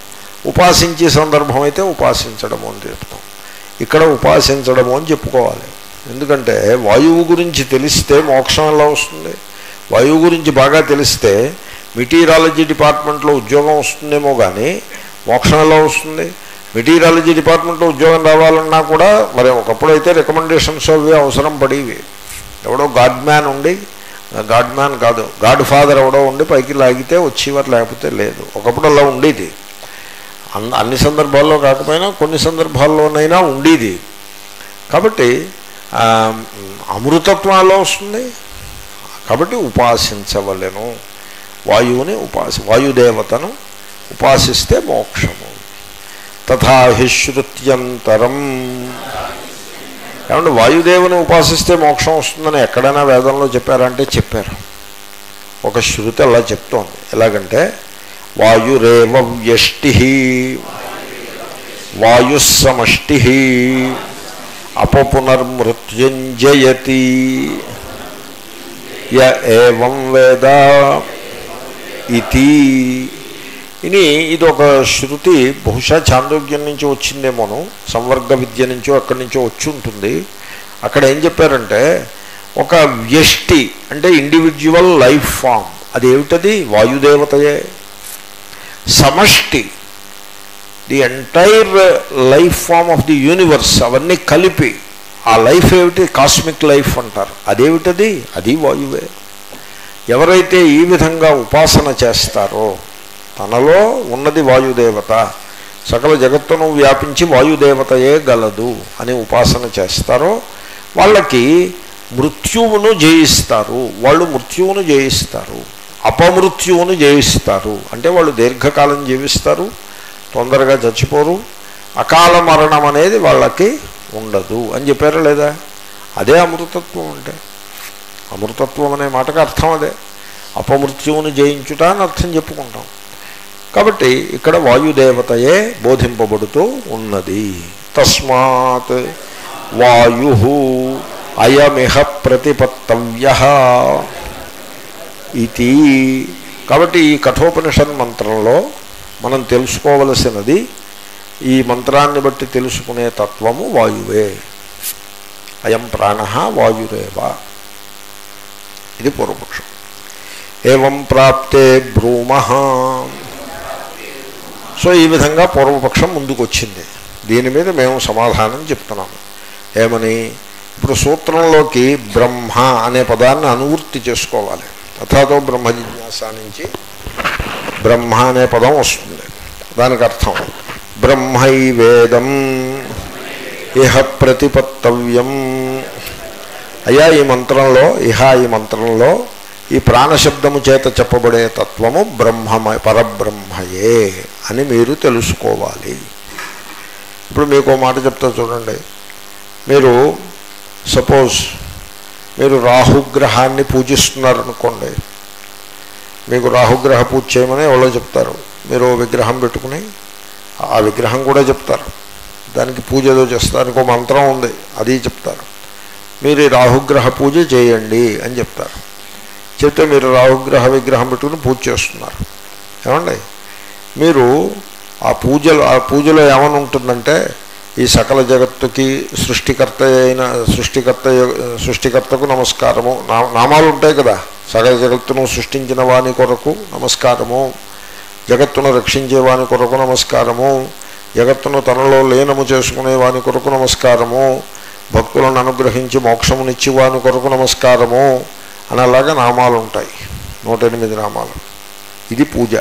ఉపాసించే సందర్భం అయితే ఉపాసించడము అని చెప్తాం. ఇక్కడ ఉపాసించడము అని చెప్పుకోవాలి. ఎందుకంటే వాయువు గురించి తెలిస్తే మోక్షం ఎలా వస్తుంది? వాయువు గురించి బాగా తెలిస్తే మెటీరియాలజీ డిపార్ట్మెంట్లో ఉద్యోగం వస్తుందేమో కానీ మోక్షం ఎలా వస్తుంది? మెటీరియాలజీ డిపార్ట్మెంట్లో ఉద్యోగం రావాలన్నా కూడా మరి ఒకప్పుడు అయితే రికమెండేషన్స్ అవి అవసరం పడేవి. ఎవడో గాడ్ మ్యాన్ ఉండి గాడ్ మ్యాన్ కాదు. గాడ్ ఫాదర్ ఎవడో ఉండి పైకి లాగితే వచ్చేవారు లేకపోతే లేదు. ఒకప్పుడు అలా ఉండేది. అన్ని సందర్భాల్లో కాకపోయినా కొన్ని సందర్భాల్లోనైనా ఉండేది. కాబట్టి ఆ, వస్తుంది. కాబట్టి ఉపాసించవలను. వాయువుని ఉపాసి వాయుదేవతను ఉపాసిస్తే మోక్షము. తథా హి శృత్యంతరం. ఏమంటే వాయుదేవుని ఉపాసిస్తే మోక్షం వస్తుందని ఎక్కడైనా వేదంలో చెప్పారంటే చెప్పారు. ఒక శృతి అలా చెప్తోంది. ఎలాగంటే వాయురేవ వ్యష్టి వాయుస్సమష్టి అపపునర్మృత్యుంజయతి య ఏవం వేద ఇది ఇది ఇది ఒక శృతి బహుశా చాందోగ్యం నుంచి వచ్చిందేమోను సంవర్గ విద్య నుంచో అక్కడి నుంచో వచ్చి ఉంటుంది. అక్కడ ఏం చెప్పారంటే ఒక వ్యష్టి అంటే ఇండివిజువల్ లైఫ్ ఫామ్ అదేమిటది? వాయుదేవతయే. సమష్టి the entire life form of the universe అవన్నీ కలిపి ఆ లైఫ్ ఏమిటి? కాస్మిక్ లైఫ్ అంటారు. అదేమిటది? అది వాయువే. ఎవరైతే ఈ విధంగా ఉపాసన చేస్తారో తనలో ఉన్నది వాయుదేవత. సకల జగత్తును వ్యాపించి వాయుదేవతయే గలదు అని ఉపాసన చేస్తారో. వాళ్ళకి మృత్యువును జయిస్తారు. వాళ్ళు మృత్యువును జయిస్తారు. అపమృత్యువును జయిస్తారు. అంటే వాళ్ళు దీర్ఘకాలం జీవిస్తారు. తొందరగా చచ్చిపోరు. అకాల మరణం అనేది వాళ్ళకి ఉండదు అని చెప్పారు లేదా? అదే అమృతత్వం అంటే. అమృతత్వం అనే మాటకు అర్థం అదే. అపమృత్యువును జయించుట అని అర్థం చెప్పుకుంటాం. కాబట్టి ఇక్కడ వాయుదేవతయే బోధింపబడుతూ ఉన్నది. తస్మాత్ వాయు అయమిహ ప్రతిపత్తవ్య ఇది కాబట్టి ఈ కఠోపనిషద్ మంత్రంలో మనం తెలుసుకోవలసినది ఈ మంత్రాన్ని బట్టి తెలుసుకునే తత్వము వాయువే. అయం ప్రాణ వాయురేవ. ఇది పూర్వపక్షం. ఏం ప్రాప్తే బ్రూమ. సో ఈ విధంగా పూర్వపక్షం ముందుకొచ్చింది. దీని మీద మేము సమాధానం చెప్తున్నాము ఏమని? ఇప్పుడు సూత్రంలోకి బ్రహ్మ అనే పదాన్ని అనువృత్తి చేసుకోవాలి. తథాతో బ్రహ్మ జిజ్ఞాస నుంచి బ్రహ్మ అనే పదం వస్తుంది. దానికి అర్థం. బ్రహ్మైవేదం ఇహ ప్రతిపత్తవ్యం. అయ్యా ఈ మంత్రంలో ఇహ ఈ మంత్రంలో ఈ ప్రాణశబ్దము చేత చెప్పబడే తత్వము బ్రహ్మమ పరబ్రహ్మయే అని మీరు తెలుసుకోవాలి. ఇప్పుడు మీకు ఓ మాట చెప్తా చూడండి. మీరు సపోజ్ మీరు రాహుగ్రహాన్ని పూజిస్తున్నారనుకోండి. మీకు రాహుగ్రహ పూజ చేయమని ఎవరో చెప్తారు. మీరు విగ్రహం పెట్టుకుని ఆ విగ్రహం కూడా చెప్తారు. దానికి పూజ ఏదో చేస్తారు. మంత్రం ఉంది. అది చెప్తారు. మీరు రాహుగ్రహ పూజ చేయండి అని చెప్తారు. చెప్తే మీరు రాహుగ్రహ విగ్రహం పెట్టుకుని పూజ చేస్తున్నారు. ఏమండి? మీరు ఆ పూజలు ఆ పూజలో ఏమని ఉంటుందంటే ఈ సకల జగత్తుకి సృష్టికర్త అయిన సృష్టికర్త సృష్టికర్తకు నమస్కారము. నా నామాలు ఉంటాయి కదా. సకల జగత్తును సృష్టించిన వాని కొరకు నమస్కారము. జగత్తును రక్షించే వాని కొరకు నమస్కారము. జగత్తును తనలో లీనము చేసుకునే వాని కొరకు నమస్కారము. భక్తులను అనుగ్రహించి మోక్షమునిచ్చి వాని కొరకు నమస్కారము. అని అలాగా నామాలు ఉంటాయి. నూట ఎనిమిది నామాలు. ఇది పూజ.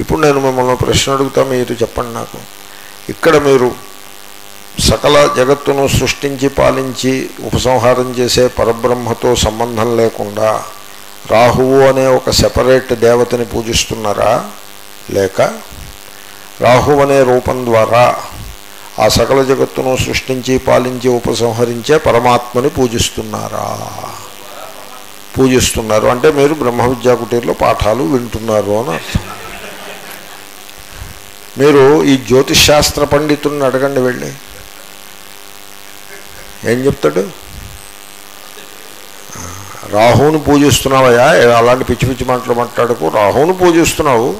ఇప్పుడు నేను మిమ్మల్ని ప్రశ్న అడుగుతా మీరు చెప్పండి నాకు. ఇక్కడ మీరు సకల జగత్తును సృష్టించి పాలించి ఉపసంహారం చేసే పరబ్రహ్మతో సంబంధం లేకుండా రాహువు అనే ఒక సెపరేట్ దేవతని పూజిస్తున్నారా? లేక రాహు అనే రూపం ద్వారా ఆ సకల జగత్తును సృష్టించి పాలించి ఉపసంహరించే పరమాత్మని పూజిస్తున్నారా? పూజిస్తున్నారు. అంటే మీరు బ్రహ్మ విద్యా కుటీర్లో పాఠాలు వింటున్నారు అని అర్థం. మీరు ఈ జ్యోతిషాస్త్ర పండితుడిని అడగండి వెళ్ళి. ఏం చెప్తాడు? రాహువుని పూజిస్తున్నావయ్యా అలాంటి పిచ్చి పిచ్చి మాటలు మాట్లాడుకు. రాహువుని పూజిస్తున్నావు.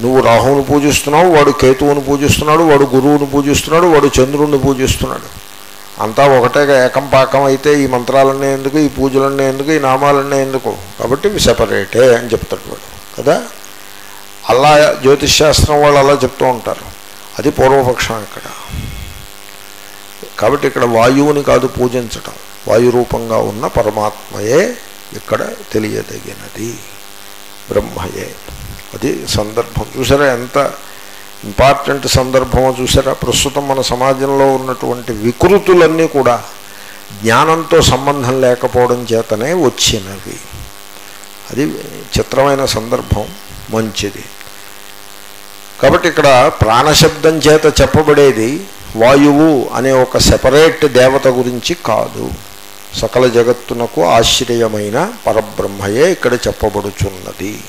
నువ్వు రాహువుని పూజిస్తున్నావు వాడు కేతువుని పూజిస్తున్నాడు వాడు గురువుని పూజిస్తున్నాడు వాడు చంద్రుణ్ణి పూజిస్తున్నాడు. అంతా ఒకటేగా ఏకంపాకం అయితే ఈ మంత్రాలన్నీ ఎందుకు ఈ పూజలన్నీ ఎందుకు ఈ నామాలన్నీ ఎందుకు? కాబట్టి ఇవి సెపరేటే అని చెప్తాడు వాడు. కదా? అలా జ్యోతిష్శాస్త్రం వాళ్ళు అలా చెప్తూ ఉంటారు. అది పూర్వపక్షం ఇక్కడ. కాబట్టి ఇక్కడ వాయువుని కాదు పూజించటం. వాయు రూపంగా ఉన్న పరమాత్మయే ఇక్కడ తెలియదగినది. బ్రహ్మయే. అది సందర్భం. చూసారా ఎంత ఇంపార్టెంట్ సందర్భమో చూసారా? ప్రస్తుతం మన సమాజంలో ఉన్నటువంటి వికృతులన్నీ కూడా జ్ఞానంతో సంబంధం లేకపోవడం చేతనే వచ్చినవి. అది చిత్రమైన సందర్భం మంచిది. కాబట్టి ఇక్కడ ప్రాణశబ్దం చేత చెప్పబడేది వాయువు అనే ఒక సెపరేట్ దేవత గురించి కాదు. సకల జగత్తునకు ఆశ్రయమైన పరబ్రహ్మయే ఇక్కడ చెప్పబడుచున్నది.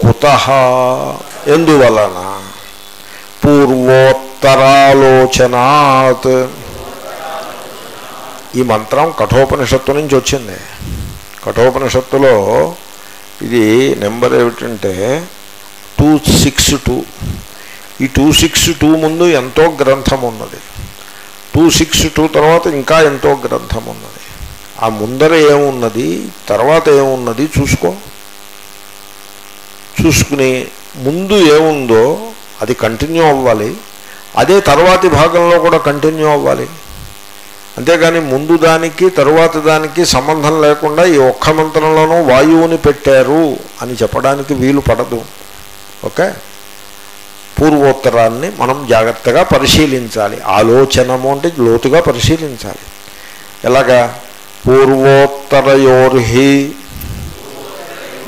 కుత ఎందువలన? పూర్వోత్తరాలోచనాత్. ఈ మంత్రం కఠోపనిషత్తు నుంచి వచ్చింది. కఠోపనిషత్తులో ఇది నెంబర్ ఏమిటంటే టూ సిక్స్ టూ. ఈ టూ సిక్స్ టూ ముందు ఎంతో గ్రంథం ఉన్నది. టూ సిక్స్ టూ తర్వాత ఇంకా ఎంతో గ్రంథం ఉన్నది. ఆ ముందర ఏమున్నది? తర్వాత ఏమున్నది చూసుకో. చూసుకుని ముందు ఏముందో అది కంటిన్యూ అవ్వాలి. అదే తర్వాతి భాగంలో కూడా కంటిన్యూ అవ్వాలి. అంతేగాని ముందు దానికి తరువాత దానికి సంబంధం లేకుండా ఈ ఒక్క మంత్రంలోనూ వాయువుని పెట్టారు అని చెప్పడానికి వీలు పడదు. ఓకే? పూర్వోత్తరాన్ని మనం జాగ్రత్తగా పరిశీలించాలి. ఆలోచనము అంటే లోతుగా పరిశీలించాలి. ఎలాగా? పూర్వోత్తరయోర్హి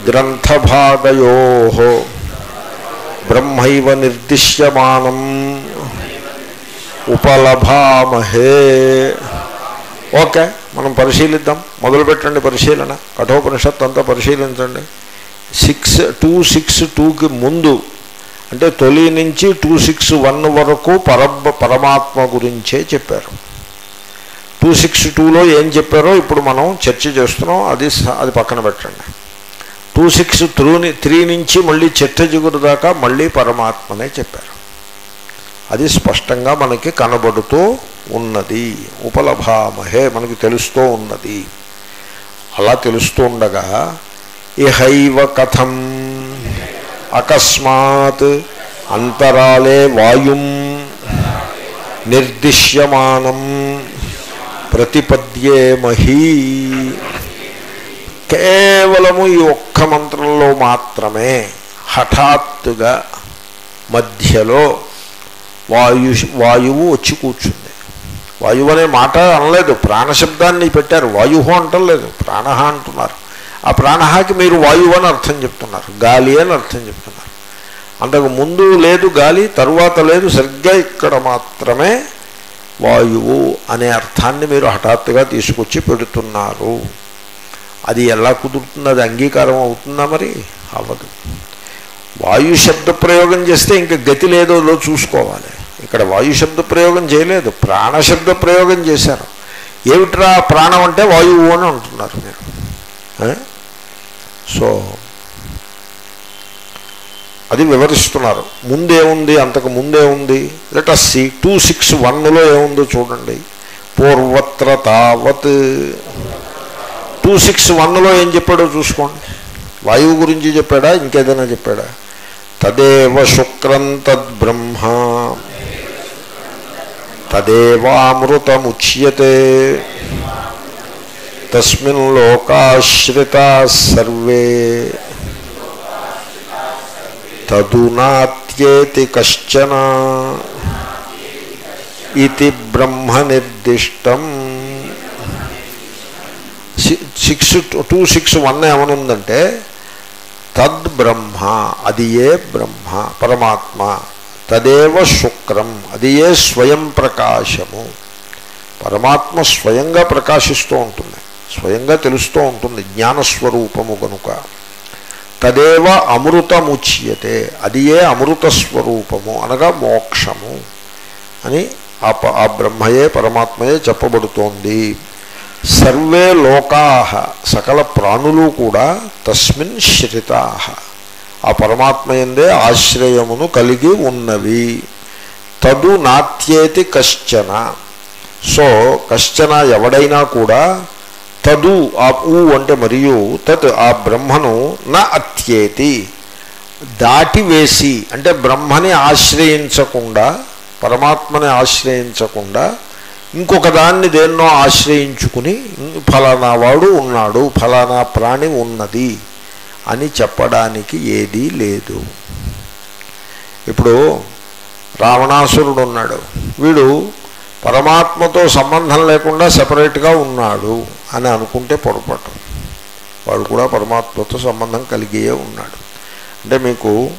గ్రంథభాగయో బ్రహ్మైవ నిర్దిశ్యమానం. ఉపలభామహే. ఓకే మనం పరిశీలిద్దాం. మొదలుపెట్టండి పరిశీలన. కఠోపనిషత్తు అంతా పరిశీలించండి. సిక్స్ టూ సిక్స్ టూకి ముందు అంటే తొలి నుంచి టూ సిక్స్ వన్ వరకు పరబ్ పరమాత్మ గురించే చెప్పారు. టూ సిక్స్ టూలో ఏం చెప్పారో ఇప్పుడు మనం చర్చ చేస్తున్నాం. అది అది పక్కన పెట్టండి. టూ సిక్స్ త్రూని త్రీ నుంచి మళ్ళీ చెట్ట జిగురు దాకా మళ్ళీ పరమాత్మనే చెప్పారు. అది స్పష్టంగా మనకి కనబడుతూ ఉన్నది. ఉపలభామహే మనకి తెలుస్తూ ఉన్నది. అలా తెలుస్తూ ఉండగా ఇహైవ కథం. అకస్మాత్ అంతరాలే వాయుం నిర్దిశ్యమానం ప్రతిపద్యేమహీ. కేవలము ఈ ఒక్క మంత్రంలో మాత్రమే హఠాత్తుగా మధ్యలో వాయు వాయువు వచ్చి కూర్చుంది. వాయువు అనే మాట అనలేదు ప్రాణశబ్దాన్ని పెట్టారు. వాయువు అంటలేదు ప్రాణ అంటున్నారు. ఆ ప్రాణహాకి మీరు వాయువు అని అర్థం చెప్తున్నారు గాలి అని అర్థం చెప్తున్నారు. అంతకు ముందు లేదు గాలి తరువాత లేదు సరిగ్గా ఇక్కడ మాత్రమే వాయువు అనే అర్థాన్ని మీరు హఠాత్తుగా తీసుకొచ్చి పెడుతున్నారు. అది ఎలా కుదురుతుంది అది అంగీకారం అవుతుందా మరి? అవ్వదు. వాయు శబ్ద ప్రయోగం చేస్తే ఇంకా గతి లేదో చూసుకోవాలి. ఇక్కడ వాయు శబ్ద ప్రయోగం చేయలేదు. ప్రాణశబ్ద ప్రయోగం చేశారు. ఏమిట్రా ప్రాణం అంటే వాయువు అని అంటున్నారు మీరు. సో అది వివరిస్తున్నారు. ముందేముంది అంతకు ముందే ఉంది. Let us see two six వన్లో ఏముందో చూడండి. పూర్వత్ర తావత్. టూ సిక్స్ వన్లో ఏం చెప్పాడో చూసుకోండి. వాయువు గురించి చెప్పాడా? ఇంకేదైనా చెప్పాడా? తదేవ శుక్రం తద్బ్రహ్మ. తదేవామృతముచ్యతే. తస్మిన్ లోకాశ్రిత సర్వే. తదునాత్యేతి కష్టన ఇది బ్రహ్మ నిర్దిష్టం. సిక్స్ టూ సిక్స్ వన్ ఏమనుందంటే తద్బ్రహ్మ అది ఏ బ్రహ్మ పరమాత్మ తదేవ శుక్రం అది ఏ స్వయం ప్రకాశము. పరమాత్మ స్వయంగా ప్రకాశిస్తూ ఉంటుంది స్వయంగా తెలుస్తూ ఉంటుంది జ్ఞానస్వరూపము కనుక తదేవ అమృతముచ్యతే అది ఏ అమృత స్వరూపము అనగా మోక్షము అని ఆ ప ఆ బ్రహ్మయే పరమాత్మయే చెప్పబడుతోంది. సర్వే లోకా సకల ప్రాణులు కూడా తస్మిన్ శ్రితా ఆ పరమాత్మ ఎందే ఆశ్రయమును కలిగి ఉన్నవి. తదు నాత్యేతి కశ్చన. సో కశ్చన ఎవడైనా కూడా తదు ఆ ఊ అంటే మరియు తత్ ఆ బ్రహ్మను నా అత్యేతి. దాటివేసి అంటే బ్రహ్మని ఆశ్రయించకుండా పరమాత్మని ఆశ్రయించకుండా ఇంకొక దాన్ని దేన్నో ఆశ్రయించుకుని ఫలానా వాడు ఉన్నాడు ఫలానా ప్రాణి ఉన్నది అని చెప్పడానికి ఏదీ లేదు. ఇప్పుడు రావణాసురుడు ఉన్నాడు. వీడు పరమాత్మతో సంబంధం లేకుండా సపరేట్గా ఉన్నాడు అని అనుకుంటే పొరపాటు. వాడు కూడా పరమాత్మతో సంబంధం కలిగియే ఉన్నాడు. అంటే మీకు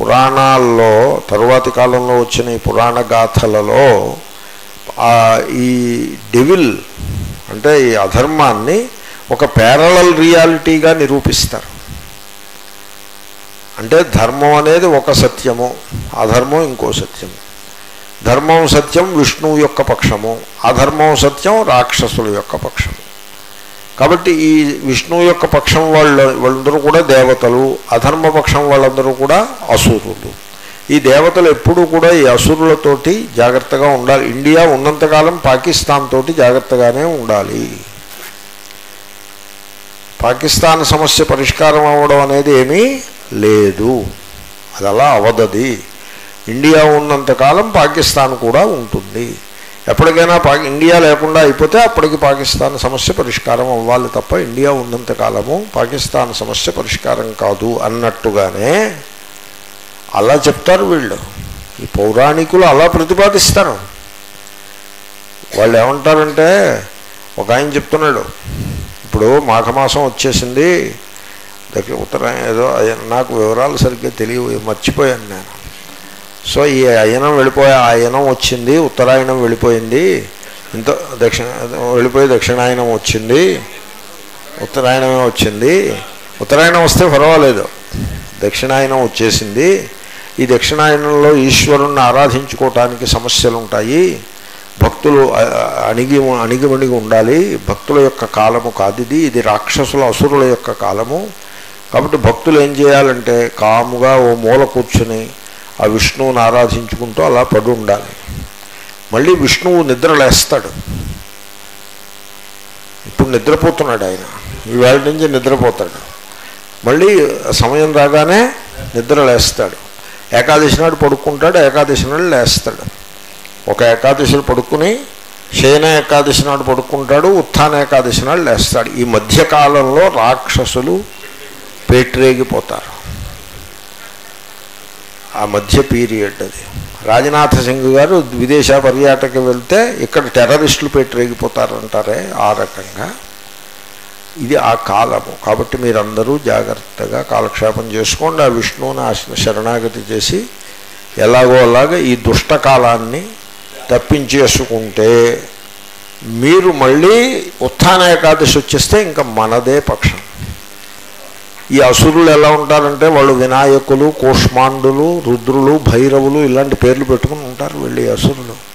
పురాణాల్లో తరువాతి కాలంలో వచ్చిన ఈ పురాణ గాథలలో ఈ డెవిల్ అంటే ఈ అధర్మాన్ని ఒక ప్యారలల్ రియాలిటీగా నిరూపిస్తారు. అంటే ధర్మం అనేది ఒక సత్యము అధర్మం ఇంకో సత్యము. ధర్మం సత్యం విష్ణువు యొక్క పక్షము అధర్మం సత్యం రాక్షసుల యొక్క పక్షము. కాబట్టి ఈ విష్ణువు యొక్క పక్షం వాళ్ళ వాళ్ళందరూ కూడా దేవతలు అధర్మ పక్షం వాళ్ళందరూ కూడా అసూరులు. ఈ దేవతలు ఎప్పుడూ కూడా ఈ అసురులతోటి జాగ్రత్తగా ఉండాలి. ఇండియా ఉన్నంతకాలం పాకిస్తాన్ తోటి జాగ్రత్తగానే ఉండాలి. పాకిస్తాన్ సమస్య పరిష్కారం అవ్వడం అనేది ఏమీ లేదు. అది అలా అవదది. ఇండియా ఉన్నంతకాలం పాకిస్తాన్ కూడా ఉంటుంది. ఎప్పటికైనా పా ఇండియా లేకుండా అయిపోతే అప్పటికి పాకిస్తాన్ సమస్య పరిష్కారం అవ్వాలి తప్ప ఇండియా ఉన్నంతకాలము పాకిస్తాన్ సమస్య పరిష్కారం కాదు అన్నట్టుగానే అలా చెప్తారు వీళ్ళు. ఈ పౌరాణికులు అలా ప్రతిపాదిస్తారు. వాళ్ళు ఏమంటారంటే ఒక ఆయన చెప్తున్నాడు ఇప్పుడు మాఘమాసం వచ్చేసింది దగ్గర ఉత్తరం ఏదో నాకు వివరాలు సరిగ్గా తెలియ మర్చిపోయాను నేను. సో ఈ అయనం వెళ్ళిపోయే ఆయనం వచ్చింది ఉత్తరాయణం వెళ్ళిపోయింది ఇంత దక్షిణ వెళ్ళిపోయి దక్షిణాయనం వచ్చింది ఉత్తరాయణమే వచ్చింది ఉత్తరాయణం వస్తే పర్వాలేదు దక్షిణాయనం వచ్చేసింది ఈ దక్షిణాయనంలో ఈశ్వరుణ్ణి ఆరాధించుకోవటానికి సమస్యలు ఉంటాయి భక్తులు అణిగి అణిగిమణిగి ఉండాలి. భక్తుల యొక్క కాలము కాదు ఇది ఇది రాక్షసుల అసురుల యొక్క కాలము. కాబట్టి భక్తులు ఏం చేయాలంటే కాముగా ఓ మూల కూర్చుని ఆ విష్ణువుని ఆరాధించుకుంటూ అలా పడి ఉండాలి. మళ్ళీ విష్ణువు నిద్రలేస్తాడు ఇప్పుడు నిద్రపోతున్నాడు ఆయన. ఈవేళ నుంచి నిద్రపోతాడు. మళ్ళీ సమయం రాగానే నిద్రలేస్తాడు ఏకాదశి నాడు పడుకుంటాడు ఏకాదశి నాడు లేస్తాడు. ఒక ఏకాదశిలో పడుకుని శయన ఏకాదశి నాడు పడుకుంటాడు ఉత్థాన ఏకాదశి నాడు లేస్తాడు. ఈ మధ్యకాలంలో రాక్షసులు పేట్రేగిపోతారు. ఆ మధ్య పీరియడ్ అది. రాజనాథ సింగ్ గారు విదేశ పర్యాటక వెళ్తే ఇక్కడ టెర్రరిస్టులు పెట్టిరేగిపోతారంటారే ఆ రకంగా. ఇది ఆ కాలము. కాబట్టి మీరందరూ జాగ్రత్తగా కాలక్షేపం చేసుకోండి. ఆ విష్ణువుని ఆశ శరణాగతి చేసి ఎలాగో అలాగ ఈ దుష్టకాలాన్ని తప్పించేసుకుంటే మీరు మళ్ళీ ఉత్థాన ఏకాదశి వచ్చేస్తే ఇంకా మనదే పక్షం. ఈ అసురులు ఎలా ఉంటారంటే వాళ్ళు వినాయకులు కూష్మాండులు రుద్రులు భైరవులు ఇలాంటి పేర్లు పెట్టుకుని ఉంటారు వెళ్ళి అసురులు.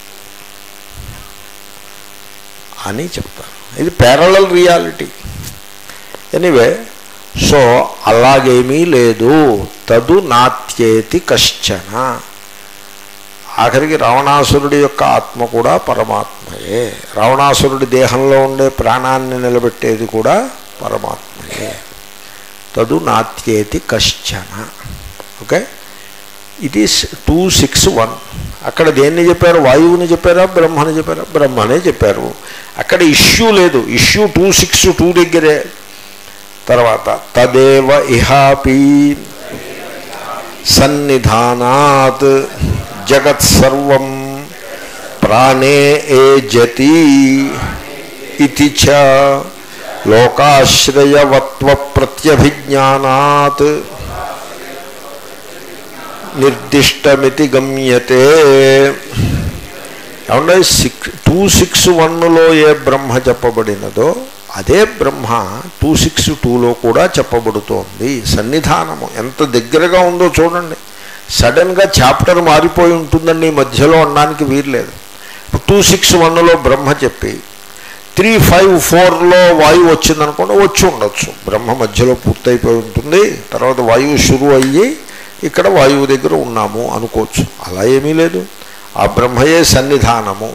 అని చెప్తారు. ఇది ప్యారలల్ రియాలిటీ ఎనీవే సో అలాగేమీ లేదు. తదు నాత్యేతి కశ్చన. ఆఖరికి రావణాసురుడి యొక్క ఆత్మ కూడా పరమాత్మయే. రావణాసురుడి దేహంలో ఉండే ప్రాణాన్ని నిలబెట్టేది కూడా పరమాత్మయే. తదు నాత్యేతి కశ్చన. ఓకే ఇది టూ సిక్స్ వన్ అక్కడ దేన్ని చెప్పారు? వాయువుని చెప్పారా? బ్రహ్మని చెప్పారా? బ్రహ్మనే చెప్పారు. అక్కడ ఇష్యూ లేదు. ఇష్యూ టూ సిక్స్ టూ దగ్గరే తర్వాత తదేవ ఇహాపి సన్నిధానాత్ జగత్సర్వం ప్రాణే ఏజతి ఇది చ లోకాశ్రయవత్వ ప్రత్యభిజ్ఞానాత్ నిర్దిష్టమితి గమ్యతే. ఏమంటే సిక్స్ టూ సిక్స్ వన్లో ఏ బ్రహ్మ చెప్పబడినదో అదే బ్రహ్మ టూ సిక్స్ టూలో కూడా చెప్పబడుతోంది. సన్నిధానము ఎంత దగ్గరగా ఉందో చూడండి. సడన్గా చాప్టర్ మారిపోయి ఉంటుందండి ఈ మధ్యలో అనడానికి వీర్లేదు టూ సిక్స్ వన్లో బ్రహ్మ చెప్పి త్రీ ఫైవ్ ఫోర్లో వాయువు వచ్చిందనుకోండి వచ్చి ఉండొచ్చు. బ్రహ్మ మధ్యలో పూర్తయిపోయి ఉంటుంది తర్వాత వాయువు షురు అయ్యి ఇక్కడ వాయువు దగ్గర ఉన్నాము అనుకోవచ్చు. అలా ఏమీ లేదు. ఆ బ్రహ్మయే సన్నిధానము.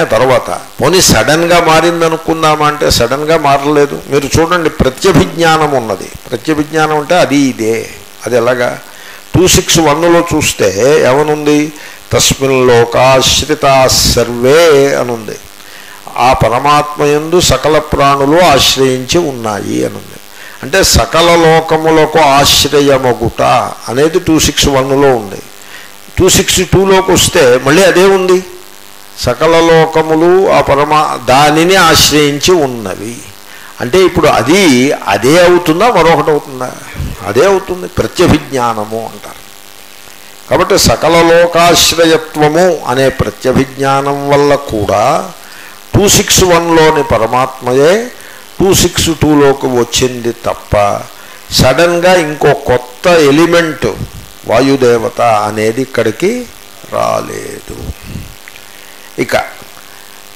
తర్వాత పోనీ సడన్గా మారిందనుకుందామా అంటే సడన్గా మారలేదు. మీరు చూడండి ప్రత్యభిజ్ఞానం ఉన్నది. ప్రత్యభిజ్ఞానం అంటే అది ఇదే. అది ఎలాగా? టూ సిక్స్ వన్లో చూస్తే ఏమనుంది? తస్మిన్ లోకాశ్రిత సర్వే అనుంది. ఆ పరమాత్మయందు సకల ప్రాణులు ఆశ్రయించి ఉన్నాయి అనుంది. అంటే సకల లోకములకు ఆశ్రయమగుట అనేది టూ సిక్స్ వన్లో ఉంది. టూ సిక్స్ టూలోకి వస్తే మళ్ళీ అదే ఉంది. సకల లోకములు ఆ పరమా దానిని ఆశ్రయించి ఉన్నవి. అంటే ఇప్పుడు అది అదే అవుతుందా మరొకటి అవుతుందా? అదే అవుతుంది ప్రత్యభిజ్ఞానము అంటారు. కాబట్టి సకల లోకాశ్రయత్వము అనే ప్రత్యభిజ్ఞానం వల్ల కూడా టూ సిక్స్ వన్లోని పరమాత్మయే టూ సిక్స్ టూలోకి వచ్చింది తప్ప సడన్గా ఇంకో కొత్త ఎలిమెంట్ వాయుదేవత అనేది ఇక్కడికి రాలేదు. ఇక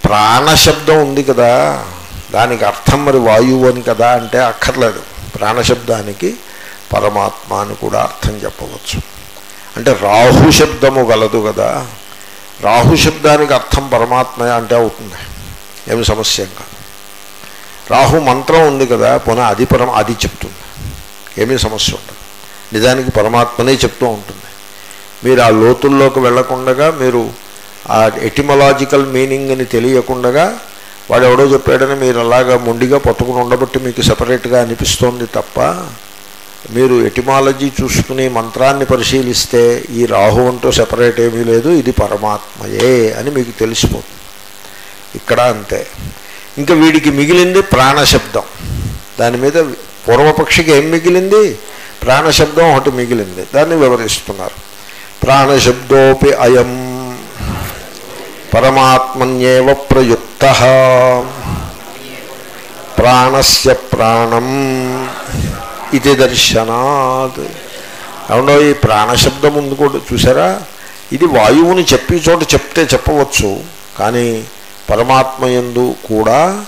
ప్రాణశబ్దం ఉంది కదా దానికి అర్థం మరి వాయువు అని కదా అంటే అక్కర్లేదు. ప్రాణశబ్దానికి పరమాత్మ అని కూడా అర్థం చెప్పవచ్చు. అంటే రాహు శబ్దము గలదు కదా రాహు శబ్దానికి అర్థం పరమాత్మ అంటే అవుతుంది. ఏమి సమస్య ఇంకా కాదు. రాహు మంత్రం ఉంది కదా పునః అది పరమ అది చెప్తుంది. ఏమీ సమస్య ఉండదు. నిజానికి పరమాత్మనే చెప్తూ ఉంటుంది. మీరు ఆ లోతుల్లోకి వెళ్ళకుండగా మీరు ఆ ఎటిమలాజికల్ మీనింగ్ని తెలియకుండా వాడు ఎవడో చెప్పాడని మీరు అలాగా మొండిగా పట్టుకుని ఉండబట్టి మీకు సపరేట్గా అనిపిస్తోంది తప్ప మీరు ఎటిమాలజీ చూసుకుని మంత్రాన్ని పరిశీలిస్తే ఈ రాహు అంటూ సెపరేట్ ఏమీ లేదు ఇది పరమాత్మయే అని మీకు తెలిసిపోతుంది. ఇక్కడ అంతే. ఇంకా వీడికి మిగిలింది ప్రాణశబ్దం. దాని మీద పూర్వపక్షికి ఏం మిగిలింది? ప్రాణశబ్దం ఒకటి మిగిలింది. దాన్ని వివరిస్తున్నారు. ప్రాణశబ్దోపి అయం పరమాత్మన్యేవ ప్రయుక్త. ప్రాణస్య ప్రాణం ఇది దర్శనాత్. ఏమన్నా ఈ ప్రాణశబ్దం ఉంది కూడా చూసారా? ఇది వాయువుని చెప్పి చోట చెప్తే చెప్పవచ్చు. కానీ పరమాత్మయందు కూడా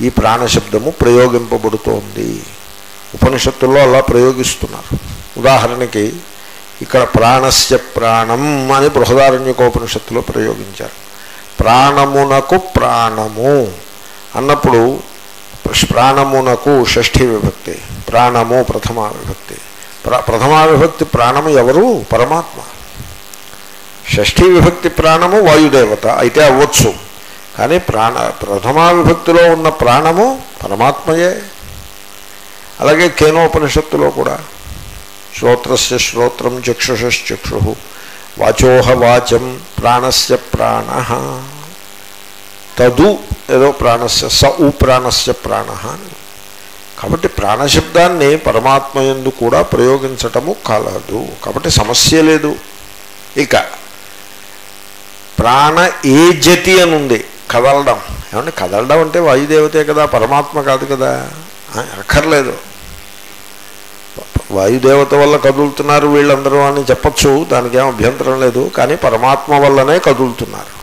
ఈ ప్రాణశబ్దము ప్రయోగింపబడుతోంది. ఉపనిషత్తుల్లో అలా ప్రయోగిస్తున్నారు. ఉదాహరణకి ఇక్కడ ప్రాణస్య ప్రాణం అని బృహదారణ్యకోపనిషత్తులో ప్రయోగించారు. ప్రాణమునకు ప్రాణము. అన్నప్పుడు ప్రాణమునకు షష్ఠీ విభక్తి ప్రాణము ప్రథమా విభక్తి. ప్ర ప్రథమా విభక్తి ప్రాణము ఎవరు? పరమాత్మ. షష్ఠీ విభక్తి ప్రాణము వాయుదేవత అయితే అవ్వచ్చు. కానీ ప్రాణ ప్రథమా విభక్తిలో ఉన్న ప్రాణము పరమాత్మయే. అలాగే కేనోపనిషత్తులో కూడా. శ్రోత్రస్య శ్రోత్రం చక్షుషక్షు వాచోహ వాచం ప్రాణస్య ప్రాణ. తదు ఏదో ప్రాణస్య స ఉ ప్రాణస్య ప్రాణ కాబట్టి ప్రాణశబ్దాన్ని పరమాత్మయందు కూడా ప్రయోగించటము కలదు. కాబట్టి సమస్య లేదు. ఇక ప్రాణ ఏ జతి అని ఉంది కదలడం. ఏమంటే కదలడం అంటే వాయుదేవతే కదా పరమాత్మ కాదు కదా. అక్కర్లేదు. వాయుదేవత వల్ల కదులుతున్నారు వీళ్ళందరూ అని చెప్పచ్చు దానికి ఏం అభ్యంతరం లేదు కానీ పరమాత్మ వల్లనే కదులుతున్నారు.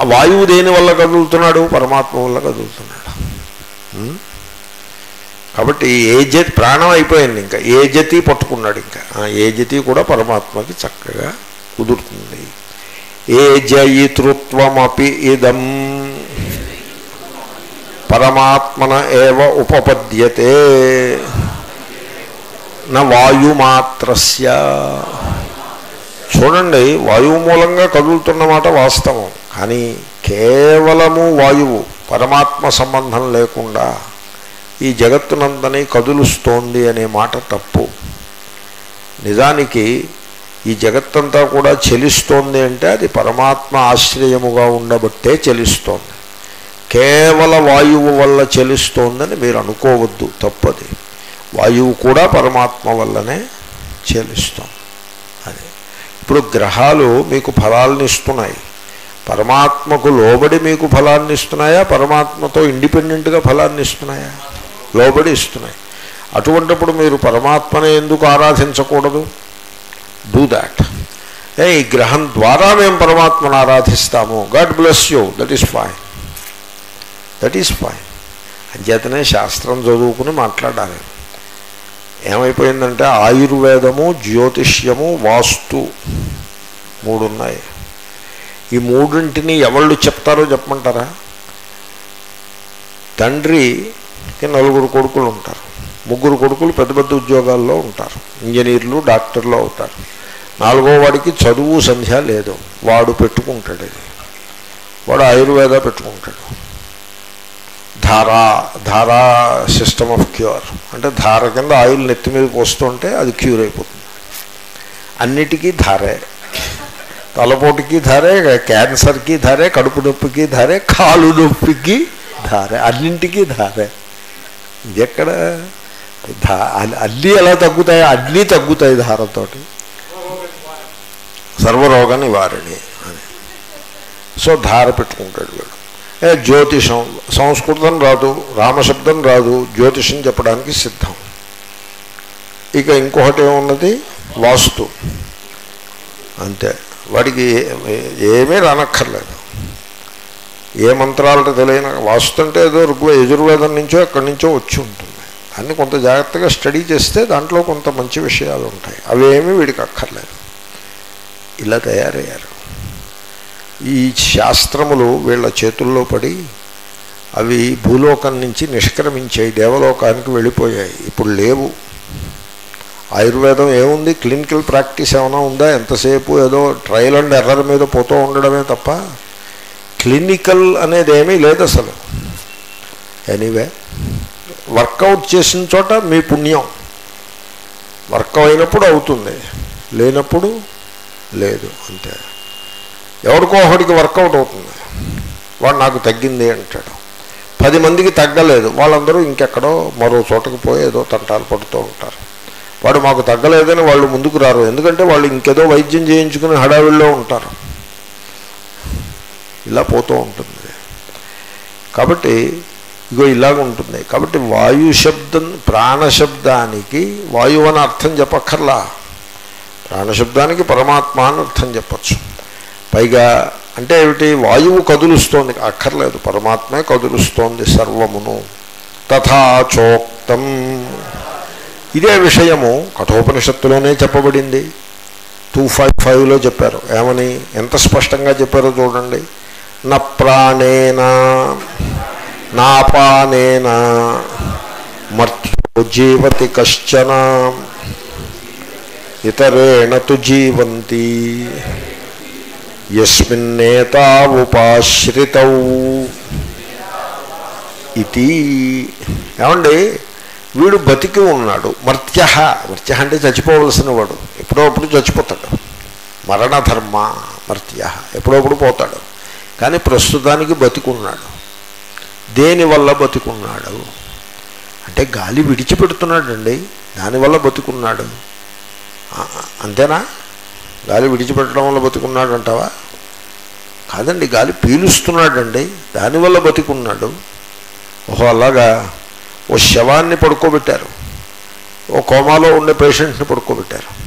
ఆ వాయువు దేని వల్ల కదులుతున్నాడు? పరమాత్మ వల్ల కదులుతున్నాడు. కాబట్టి ఏ జతి ప్రాణం అయిపోయింది ఇంకా ఏ జతి పట్టుకున్నాడు ఇంకా. ఆ ఏ జతి కూడా పరమాత్మకి చక్కగా కుదురుతుంది. ఏ జయితృత్వమపి ఇదం. పరమాత్మన ఏవ ఉపపద్యతే. నా వాయుమాత్రస్య చూడండి వాయువు మూలంగా కదులుతున్న మాట వాస్తవం. కానీ కేవలము వాయువు పరమాత్మ సంబంధం లేకుండా ఈ జగత్తునందని కదులుస్తోంది అనే మాట తప్పు. నిజానికి ఈ జగత్తంతా కూడా చెలిస్తోంది అంటే అది పరమాత్మ ఆశ్రయముగా ఉండబట్టే చెలిస్తోంది. కేవల వాయువు వల్ల చెలిస్తోందని మీరు అనుకోవద్దు తప్పది. వాయువు కూడా పరమాత్మ వల్లనే చెలిస్తోంది అదే. ఇప్పుడు గ్రహాలు మీకు ఫలాలను ఇస్తున్నాయి. పరమాత్మకు లోబడి మీకు ఫలాన్ని ఇస్తున్నాయా? పరమాత్మతో ఇండిపెండెంట్గా ఫలాన్ని ఇస్తున్నాయా? లోబడి ఇస్తున్నాయి. అటువంటిప్పుడు మీరు పరమాత్మని ఎందుకు ఆరాధించకూడదు? డూ దాట్ ఏ ఈ గ్రహం ద్వారా మేము పరమాత్మను ఆరాధిస్తాము. God bless you that is fine that is fine అంచేతనే శాస్త్రం చదువుకుని మాట్లాడాలి. ఏమైపోయిందంటే ఆయుర్వేదము జ్యోతిష్యము వాస్తు మూడు ఉన్నాయి ఈ మూడింటిని ఎవళ్ళు చెప్తారో చెప్పమంటారా? తండ్రికి నలుగురు కొడుకులు ఉంటారు. ముగ్గురు కొడుకులు పెద్ద పెద్ద ఉద్యోగాల్లో ఉంటారు. ఇంజనీర్లు డాక్టర్లు అవుతారు. నాలుగో వాడికి చదువు సంధ్య లేదు. వాడు పెట్టుకుంటాడు. ఇది వాడు ఆయుర్వేద పెట్టుకుంటాడు. ధారా ధారా సిస్టమ్ ఆఫ్ క్యూర్ అంటే ధార కింద ఆయిల్ నెత్తి మీద పోస్తుంటే అది క్యూర్ అయిపోతుంది. అన్నిటికీ ధారే. తలపోటుకి ధారే క్యాన్సర్కి ధారే కడుపు నొప్పికి ధారే కాలు నొప్పికి ధారే. అన్నింటికి ధారే. ఎక్కడ అన్నీ ఎలా తగ్గుతాయి అన్నీ తగ్గుతాయి ధారతోటి. సర్వరోగ నివారణి. అని సో ధార పెట్టుకుంటాడు వీడు. జ్యోతిషం సంస్కృతం రాదు రామశబ్దం రాదు జ్యోతిషం చెప్పడానికి సిద్ధం. ఇక ఇంకొకటి ఏమున్నది? వాస్తు. అంతే. వాడికి ఏమీ రానక్కర్లేదు. ఏ మంత్రాలు తెలియని వాస్తు అంటే ఏదో రుగ్వ యజుర్వేదం నుంచో ఎక్కడి నుంచో వచ్చి ఉంటుంది. అన్ని కొంత జాగ్రత్తగా స్టడీ చేస్తే దాంట్లో కొంత మంచి విషయాలు ఉంటాయి. అవేమీ వీడికి అక్కర్లేదు. ఇలా తయారయ్యారు. ఈ శాస్త్రములు వీళ్ళ చేతుల్లో పడి అవి భూలోకం నుంచి నిష్క్రమించాయి దేవలోకానికి వెళ్ళిపోయాయి. ఇప్పుడు లేవు. ఆయుర్వేదం ఏముంది? క్లినికల్ ప్రాక్టీస్ ఏమైనా ఉందా? ఎంతసేపు ఏదో ట్రయల్ అండ్ ఎర్రర్ మీద పోతూ ఉండడమే తప్ప క్లినికల్ అనేది ఏమీ లేదు అసలు. ఎనీవే వర్కౌట్ చేసిన చోట మీ పుణ్యం. వర్క్ అయినప్పుడు అవుతుంది లేనప్పుడు లేదు అంతే. ఎవరికో ఒకటికి వర్కౌట్ అవుతుంది. వాడు నాకు తగ్గింది అంటాడు. పది మందికి తగ్గలేదు. వాళ్ళందరూ ఇంకెక్కడో మరో చోటకు పోయి ఏదో తంటాలు పడుతూ ఉంటారు. వాడు మాకు తగ్గలేదని వాళ్ళు ముందుకు రారు. ఎందుకంటే వాళ్ళు ఇంకేదో వైద్యం చేయించుకుని హడావిడిలో ఉంటారు. ఇలా పోతూ ఉంటుంది. కాబట్టి ఇగో ఇలాగ ఉంటుంది. కాబట్టి వాయు శబ్దం ప్రాణశబ్దానికి వాయువు అని అర్థం చెప్పక్కర్లా. ప్రాణశబ్దానికి పరమాత్మ అని అర్థం చెప్పచ్చు. పైగా అంటే ఏమిటి? వాయువు కదులుస్తోంది. అక్కర్లేదు. పరమాత్మే కదులుస్తోంది సర్వమును. తథాచోక్తం ఇదే విషయము కఠోపనిషత్తులోనే చెప్పబడింది. టూ ఫైవ్ ఫైవ్లో చెప్పారు. ఏమని? ఎంత స్పష్టంగా చెప్పారో చూడండి. నా ప్రాణేనా నాపానేన మర్త్యో జీవతి కశ్చన ఇతరేణ తు జీవంతి. యస్మిన్నేతావుపాశ్రితౌ. ఇది ఏమండి? వీడు బతికి ఉన్నాడు. మర్త్య. మర్త్య అంటే చచ్చిపోవలసిన వాడు. ఎప్పుడో అప్పుడు చచ్చిపోతాడు. మరణధర్మ మర్త్య. ఎప్పుడప్పుడు పోతాడు. కానీ ప్రస్తుతానికి బతికున్నాడు. దేనివల్ల బతికున్నాడు? అంటే గాలి విడిచిపెడుతున్నాడండి. దానివల్ల బతుకున్నాడు. అంతేనా? గాలి విడిచిపెట్టడం వల్ల బతికున్నాడు అంటావా కాదండి గాలి పీలుస్తున్నాడండి. దానివల్ల బతికున్నాడు. ఓహో అలాగా. ఓ శవాన్ని పడుకోబెట్టారు. ఓ కోమాలో ఉండే పేషెంట్ని పడుకోబెట్టారు.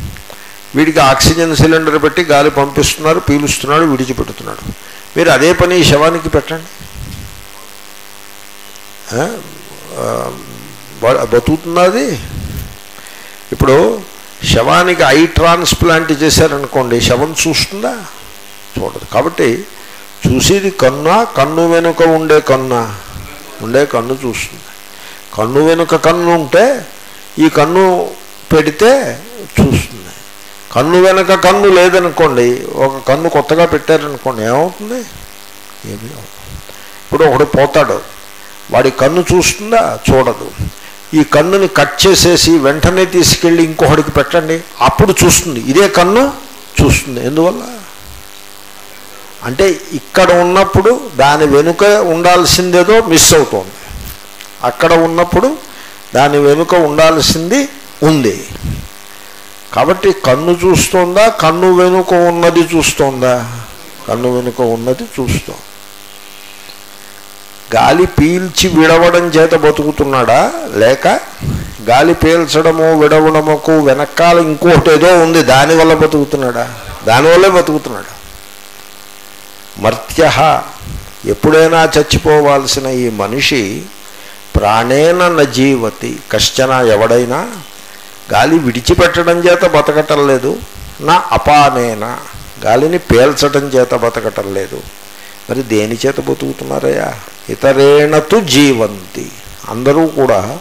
వీడికి ఆక్సిజన్ సిలిండర్ పెట్టి గాలి పంపిస్తున్నారు పీలుస్తున్నాడు విడిచిపెడుతున్నాడు. మీరు అదే పని శవానికి పెట్టండి. బతుకుతున్నది ఇప్పుడు శవానికి ఐ ట్రాన్స్ప్లాంట్ చేశారనుకోండి శవం చూస్తుందా? చూడదు. కాబట్టి చూసేది కన్నా కన్ను వెనుక ఉండే కన్నా ఉండే కన్ను చూస్తుంది. కన్ను వెనుక కన్ను ఉంటే ఈ కన్ను పెడితే చూస్తుంది. కన్ను వెనుక కన్ను లేదనుకోండి ఒక కన్ను కొత్తగా పెట్టారనుకోండి ఏమవుతుంది? ఏమీ ఇప్పుడు ఒకడు పోతాడు. వాడి కన్ను చూస్తుందా? చూడదు. ఈ కన్నుని కట్ చేసేసి వెంటనే తీసుకెళ్ళి ఇంకొకడికి పెట్టండి. అప్పుడు చూస్తుంది. ఇదే కన్ను చూస్తుంది. ఎందువల్ల? అంటే ఇక్కడ ఉన్నప్పుడు దాని వెనుక ఉండాల్సిందేదో మిస్ అవుతోంది. అక్కడ ఉన్నప్పుడు దాని వెనుక ఉండాల్సింది ఉంది. కాబట్టి కన్ను చూస్తోందా? కన్ను వెనుక ఉన్నది చూస్తోందా? కన్ను వెనుక ఉన్నది చూస్తోంది. గాలి పీల్చి విడవడం చేత బతుకుతున్నాడా? లేక గాలి పీల్చడము విడవడముకు వెనకాల ఇంకోటి ఏదో ఉంది దానివల్ల బతుకుతున్నాడా? దానివల్లే బతుకుతున్నాడు? మర్త్య ఎప్పుడైనా చచ్చిపోవాల్సిన ఈ మనిషి ప్రాణేన నజీవతి. కశ్చన ఎవడైనా గాలి విడిచిపెట్టడం చేత బతకటం లేదు నా అపానేన. గాలిని పేల్చడం చేత బతకటం లేదు. మరి దేని చేత బతుకుతున్నారయ్యా? ఇతరేణతు జీవంతి. అందరూ కూడా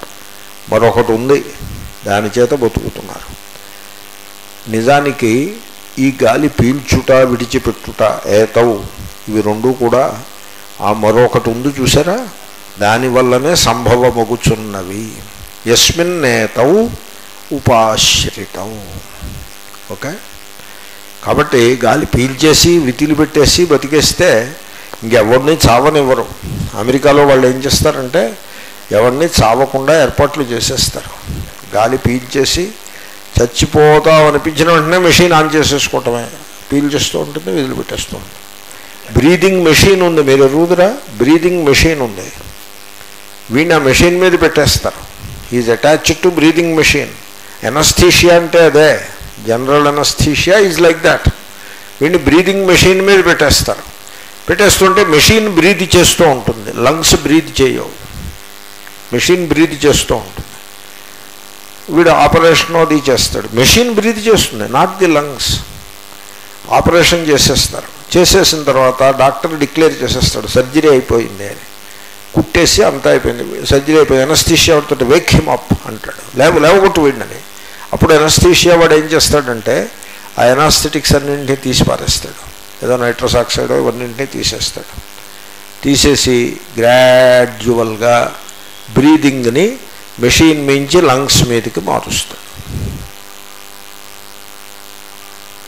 మరొకటి ఉంది. దాని చేత బతుకుతున్నారు. నిజానికి ఈ గాలి పీల్చుట విడిచిపెట్టుట ఏతవు ఇవి రెండు కూడా ఆ మరొకటి ఉంది చూసారా దానివల్లనే సంభవమగుచున్నవి. యస్మిన్నేతవు ఉపాశ్రితం. ఓకే? కాబట్టి గాలి పీల్చేసి వితిలి పెట్టేసి బతికేస్తే ఇంకెవరిని చావనివ్వరు. అమెరికాలో వాళ్ళు ఏం చేస్తారంటే ఎవరిని చావకుండా ఏర్పాట్లు చేసేస్తారు. గాలి పీల్చేసి చచ్చిపోతాం అనిపించిన వెంటనే మెషిన్ ఆన్ చేసేసుకోవటమే. పీల్చేస్తూ ఉంటుంది వదిలిపెట్టేస్తూ ఉంటుంది. బ్రీదింగ్ మెషిన్ ఉంది. మీరు ఎరుగుదరా బ్రీదింగ్ మెషిన్ ఉంది. వీడిని ఆ మెషిన్ మీద పెట్టేస్తారు. Is attached to breathing machine. Anaesthesia అంటే అదే. General anaesthesia is like that. వీడిని బ్రీదింగ్ మెషిన్ మీద పెట్టేస్తారు. పెట్టేస్తుంటే మెషిన్ బ్రీత్ చేస్తూ ఉంటుంది. లంగ్స్ బ్రీత్ చేయవు. మెషిన్ బ్రీత్ చేస్తూ ఉంటుంది. వీడు ఆపరేషన్ అది చేస్తాడు. మెషిన్ బ్రీత్ చేస్తుంది. Not the lungs. ఆపరేషన్ చేసేస్తారు. చేసేసిన తర్వాత డాక్టర్ డిక్లేర్ చేసేస్తాడు. సర్జరీ అయిపోయింది అని. కుట్టేసి అంతా అయిపోయింది. సర్జరీ అయిపోయింది. ఎనస్థీషియా వాడితో వేక్ హిమ్ అప్ అంటాడు. లేవ లేవగొట్టు వీడినని. అప్పుడు ఎనస్థీషియా వాడు ఏం చేస్తాడంటే ఆ ఎనాస్థెటిక్స్ అన్నింటినీ తీసి పారేస్తాడు ఏదో నైట్రస్ ఆక్సైడ్ ఇవన్నింటినీ తీసేస్తాడు. తీసేసి గ్రాడ్యువల్గా బ్రీదింగ్ని మెషిన్ మించి లంగ్స్ మీదకి మారుస్తాడు.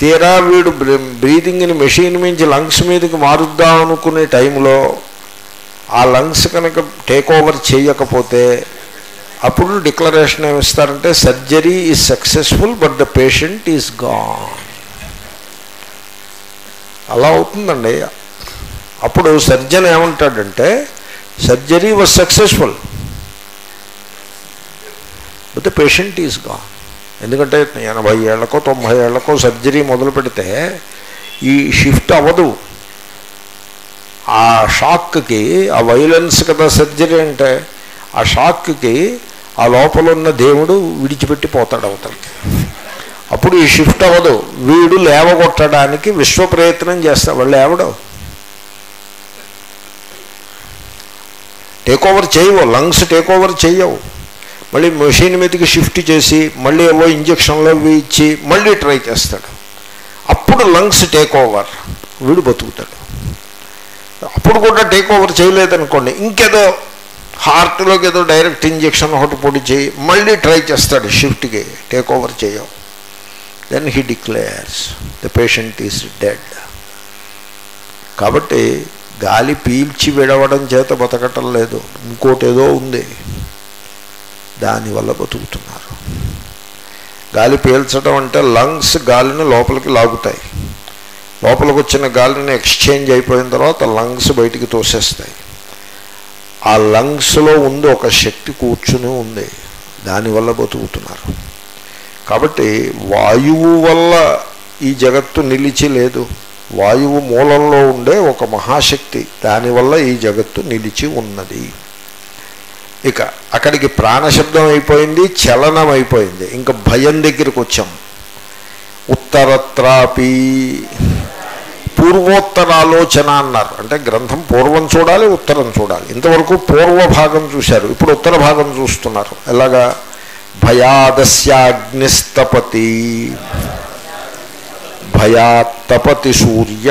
తీరా వీడు బ్రీదింగ్ని మెషిన్ మించి లంగ్స్ మీదకి మారుద్దాం అనుకునే టైంలో ఆ లంగ్స్ కనుక టేక్ ఓవర్ చేయకపోతే అప్పుడు declaration ఏమిస్తారంటే surgery is successful but the patient is gone అలా అవుతుందండి. అప్పుడు సర్జన్ ఏమంటాడంటే surgery was successful. But the patient is ఎందుకంటే ఎనభై ఏళ్ళకో తొంభై ఏళ్ళకో సర్జరీ మొదలు పెడితే ఈ షిఫ్ట్ అవ్వదు. ఆ షాక్కి ఆ వైలెన్స్ కదా సర్జరీ అంటే ఆ షాక్కి ఆ లోపల ఉన్న దేవుడు విడిచిపెట్టి పోతాడు అవతలకి. అప్పుడు ఈ షిఫ్ట్ అవ్వదు. వీడు లేవగొట్టడానికి విశ్వ ప్రయత్నం చేస్తా. వాళ్ళు లేవడం. టేక్ ఓవర్ చేయవు. లంగ్స్ టేక్ ఓవర్ చేయవు. మళ్ళీ మెషిన్ మీదకి షిఫ్ట్ చేసి మళ్ళీ ఏవో ఇంజక్షన్లు అవి ఇచ్చి మళ్ళీ ట్రై చేస్తాడు. అప్పుడు లంగ్స్ టేక్ ఓవర్ వీడు బతుకుతాడు. అప్పుడు కూడా టేక్ ఓవర్ చేయలేదనుకోండి. ఇంకేదో హార్ట్లోకి ఏదో డైరెక్ట్ ఇంజక్షన్ ఒకటి పొడి చేయి మళ్ళీ ట్రై చేస్తాడు షిఫ్ట్కి టేక్ ఓవర్ చేయవు. Then he declares the patient is dead కాబట్టి గాలి పీల్చి విడవడం చేత బతకటం లేదు. ఇంకోటి ఏదో ఉంది. దానివల్ల బతుకుతున్నారు. గాలి పీల్చడం అంటే లంగ్స్ గాలిని లోపలికి లాగుతాయి. లోపలికి వచ్చిన గాలిని ఎక్స్చేంజ్ అయిపోయిన తర్వాత లంగ్స్ బయటికి తోసేస్తాయి. ఆ లంగ్స్లో ఉంది ఒక శక్తి కూర్చుని ఉంది. దానివల్ల బతుకుతున్నారు. కాబట్టి వాయువు వల్ల ఈ జగత్తు నిలిచి లేదు. వాయువు మూలంలో ఉండే ఒక మహాశక్తి దానివల్ల ఈ జగత్తు నిలిచి ఉన్నది. ఇక అక్కడికి ప్రాణశబ్దం అయిపోయింది చలనం అయిపోయింది. ఇంకా భయం దగ్గరికి వచ్చాం. ఉత్తరత్రాపి పూర్వోత్తరాలోచన అన్నారు. అంటే గ్రంథం పూర్వం చూడాలి ఉత్తరం చూడాలి. ఇంతవరకు పూర్వ భాగం చూశారు. ఇప్పుడు ఉత్తర భాగం చూస్తున్నారు. ఎలాగా? భయాదస్యాగ్నిస్తపతి భయాత్తపతి సూర్య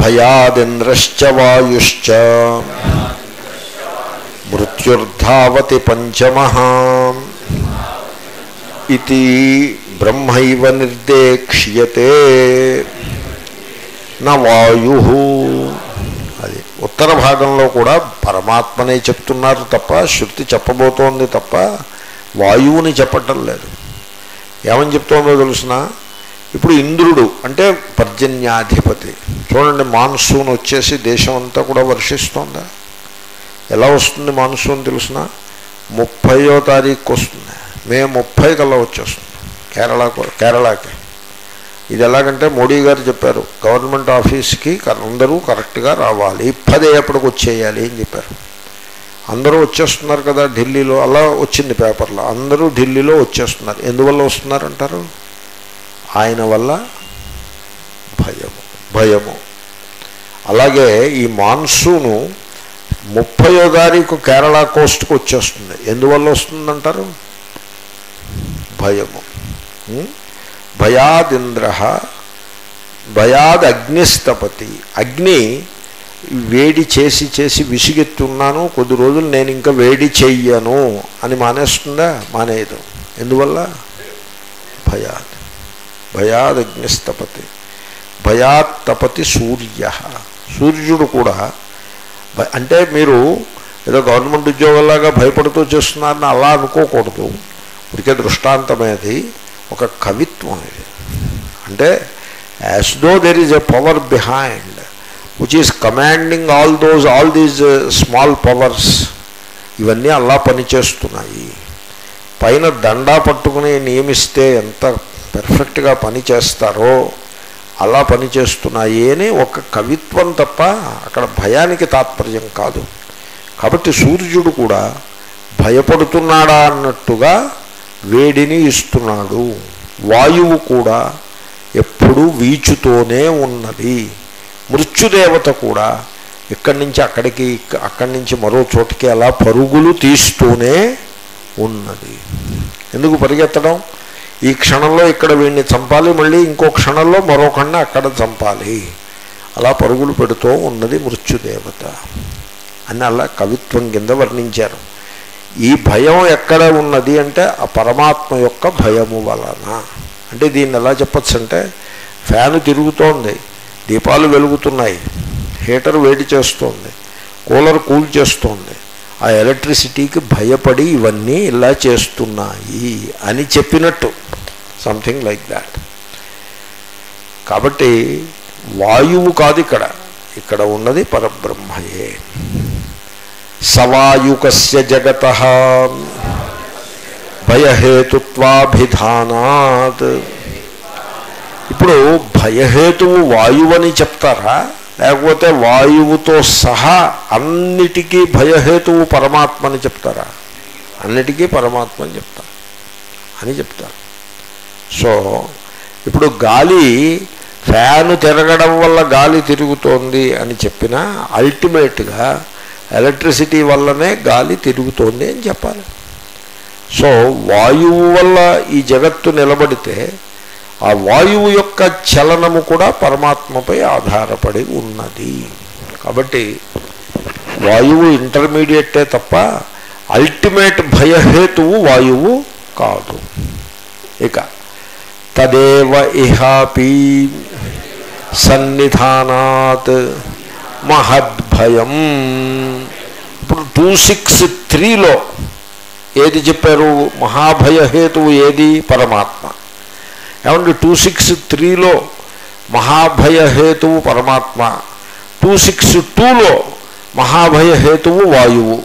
భయాదింద్రశ్చ వాయుశ్చ మృత్యుర్ధావతి పంచమ ఇది బ్రహ్మైవ నిర్దేక్ష్యతే నా వాయు అది ఉత్తర భాగంలో కూడా పరమాత్మనే చెప్తున్నారు తప్ప శృతి చెప్పబోతోంది తప్ప వాయువుని చెప్పటం లేదు. ఏమని చెప్తోందో తెలుసిన? ఇప్పుడు ఇంద్రుడు అంటే పర్జన్యాధిపతి. చూడండి మాన్సూన్ వచ్చేసి దేశం అంతా కూడా వర్షిస్తోందా? ఎలా వస్తుంది మాన్సూన్ తెలుసిన? ముప్పయో తారీఖు వస్తుంది. మే ముప్పై కల్లా వచ్చేస్తుంది. కేరళ కేరళకి. ఇది ఎలాగంటే మోడీ గారు చెప్పారు గవర్నమెంట్ ఆఫీస్కి అందరూ కరెక్ట్గా రావాలి. పదే ఎప్పటికి వచ్చేయాలి అని చెప్పారు. అందరూ వచ్చేస్తున్నారు కదా ఢిల్లీలో అలా వచ్చింది పేపర్లో. అందరూ ఢిల్లీలో వచ్చేస్తున్నారు. ఎందువల్ల వస్తున్నారంటారు? ఆయన వల్ల భయము భయము. అలాగే ఈ మాన్సూను ముప్పయో తారీఖు కేరళ కోస్ట్కి వచ్చేస్తుంది. ఎందువల్ల వస్తుందంటారు? భయము. భయాదింద్ర భయాద్ అగ్నిస్తపతి అగ్ని వేడి చేసి చేసి విసిగెత్తున్నాను కొద్ది రోజులు నేను ఇంకా వేడి చెయ్యను అని మానేస్తుందా? మానేయదు. ఎందువల్ల? భయాద్. భయాద్ అగ్నిస్తపతి భయాత్ తపతి సూర్య. సూర్యుడు కూడా అంటే మీరు ఏదో గవర్నమెంట్ ఉద్యోగంలాగా భయపడుతూ చేస్తున్నారని అలా అనుకోకూడదు. ఉడికే దృష్టాంతమేది. ఒక కవిత్వం ఇది. అంటే as though there is a power behind which is commanding all those all these small powers ఇవన్నీ అలా పనిచేస్తున్నాయి పైన దండా పట్టుకుని నియమిస్తే ఎంత పెర్ఫెక్ట్గా పని చేస్తారో అలా పనిచేస్తున్నాయి అని ఒక కవిత్వం తప్ప అక్కడ భయానికి తాత్పర్యం కాదు. కాబట్టి సూర్యుడు కూడా భయపడుతున్నాడా అన్నట్టుగా వేడిని ఇస్తున్నాడు. వాయువు కూడా ఎప్పుడూ వీచుతోనే ఉన్నది. మృత్యుదేవత కూడా ఇక్కడి నుంచి అక్కడికి అక్కడి నుంచి మరో చోటికి అలా పరుగులు తీస్తూనే ఉన్నది. ఎందుకు పరిగెత్తడం? ఈ క్షణంలో ఇక్కడ వీడిని చంపాలి మళ్ళీ ఇంకో క్షణంలో మరొకడిని అక్కడ చంపాలి. అలా పరుగులు పెడుతూ ఉన్నది మృత్యుదేవత. అని అలా కవిత్వం కింద వర్ణించారు. ఈ భయం ఎక్కడ ఉన్నది అంటే ఆ పరమాత్మ యొక్క భయము వలన. అంటే దీన్ని ఎలా చెప్పచ్చు అంటే ఫ్యాను తిరుగుతోంది దీపాలు వెలుగుతున్నాయి హీటర్ వేడి చేస్తోంది కూలర్ కూల్ చేస్తోంది ఆ ఎలక్ట్రిసిటీకి భయపడి ఇవన్నీ ఇలా చేస్తున్నాయి అని చెప్పినట్టు సంథింగ్ లైక్ దాట్ కాబట్టి వాయువు కాదు ఇక్కడ ఇక్కడ ఉన్నది పరబ్రహ్మయే. సవాయుకస్య జగత. భయహేతుత్వాభిధానాత్. ఇప్పుడు భయహేతువు వాయువని చెప్తారా? లేకపోతే వాయువుతో సహా అన్నిటికీ భయహేతువు పరమాత్మని చెప్తారా? అన్నిటికీ పరమాత్మ అని చెప్తారు. అని చెప్తారు. సో ఇప్పుడు గాలి ఫ్యాను తిరగడం వల్ల గాలి తిరుగుతోంది అని చెప్పినా అల్టిమేట్గా ఎలక్ట్రిసిటీ వల్లనే గాలి తిరుగుతోంది అని చెప్పాలి. సో వాయువు వల్ల ఈ జగత్తు నిలబడితే ఆ వాయువు యొక్క చలనము కూడా పరమాత్మపై ఆధారపడి ఉన్నది. కాబట్టి వాయువు ఇంటర్మీడియటే తప్ప అల్టిమేట్ భయహేతువు వాయువు కాదు. ఇక తదేవ ఇహాపి సన్నిధానాత్ మహద్భయం. ఇప్పుడు టూ సిక్స్ త్రీలో ఏది చెప్పారు? మహాభయహేతువు ఏది? పరమాత్మ. ఏమంటే టూ సిక్స్ త్రీలో మహాభయహేతువు పరమాత్మ. టూ సిక్స్ టూలో మహాభయహేతువు వాయువు.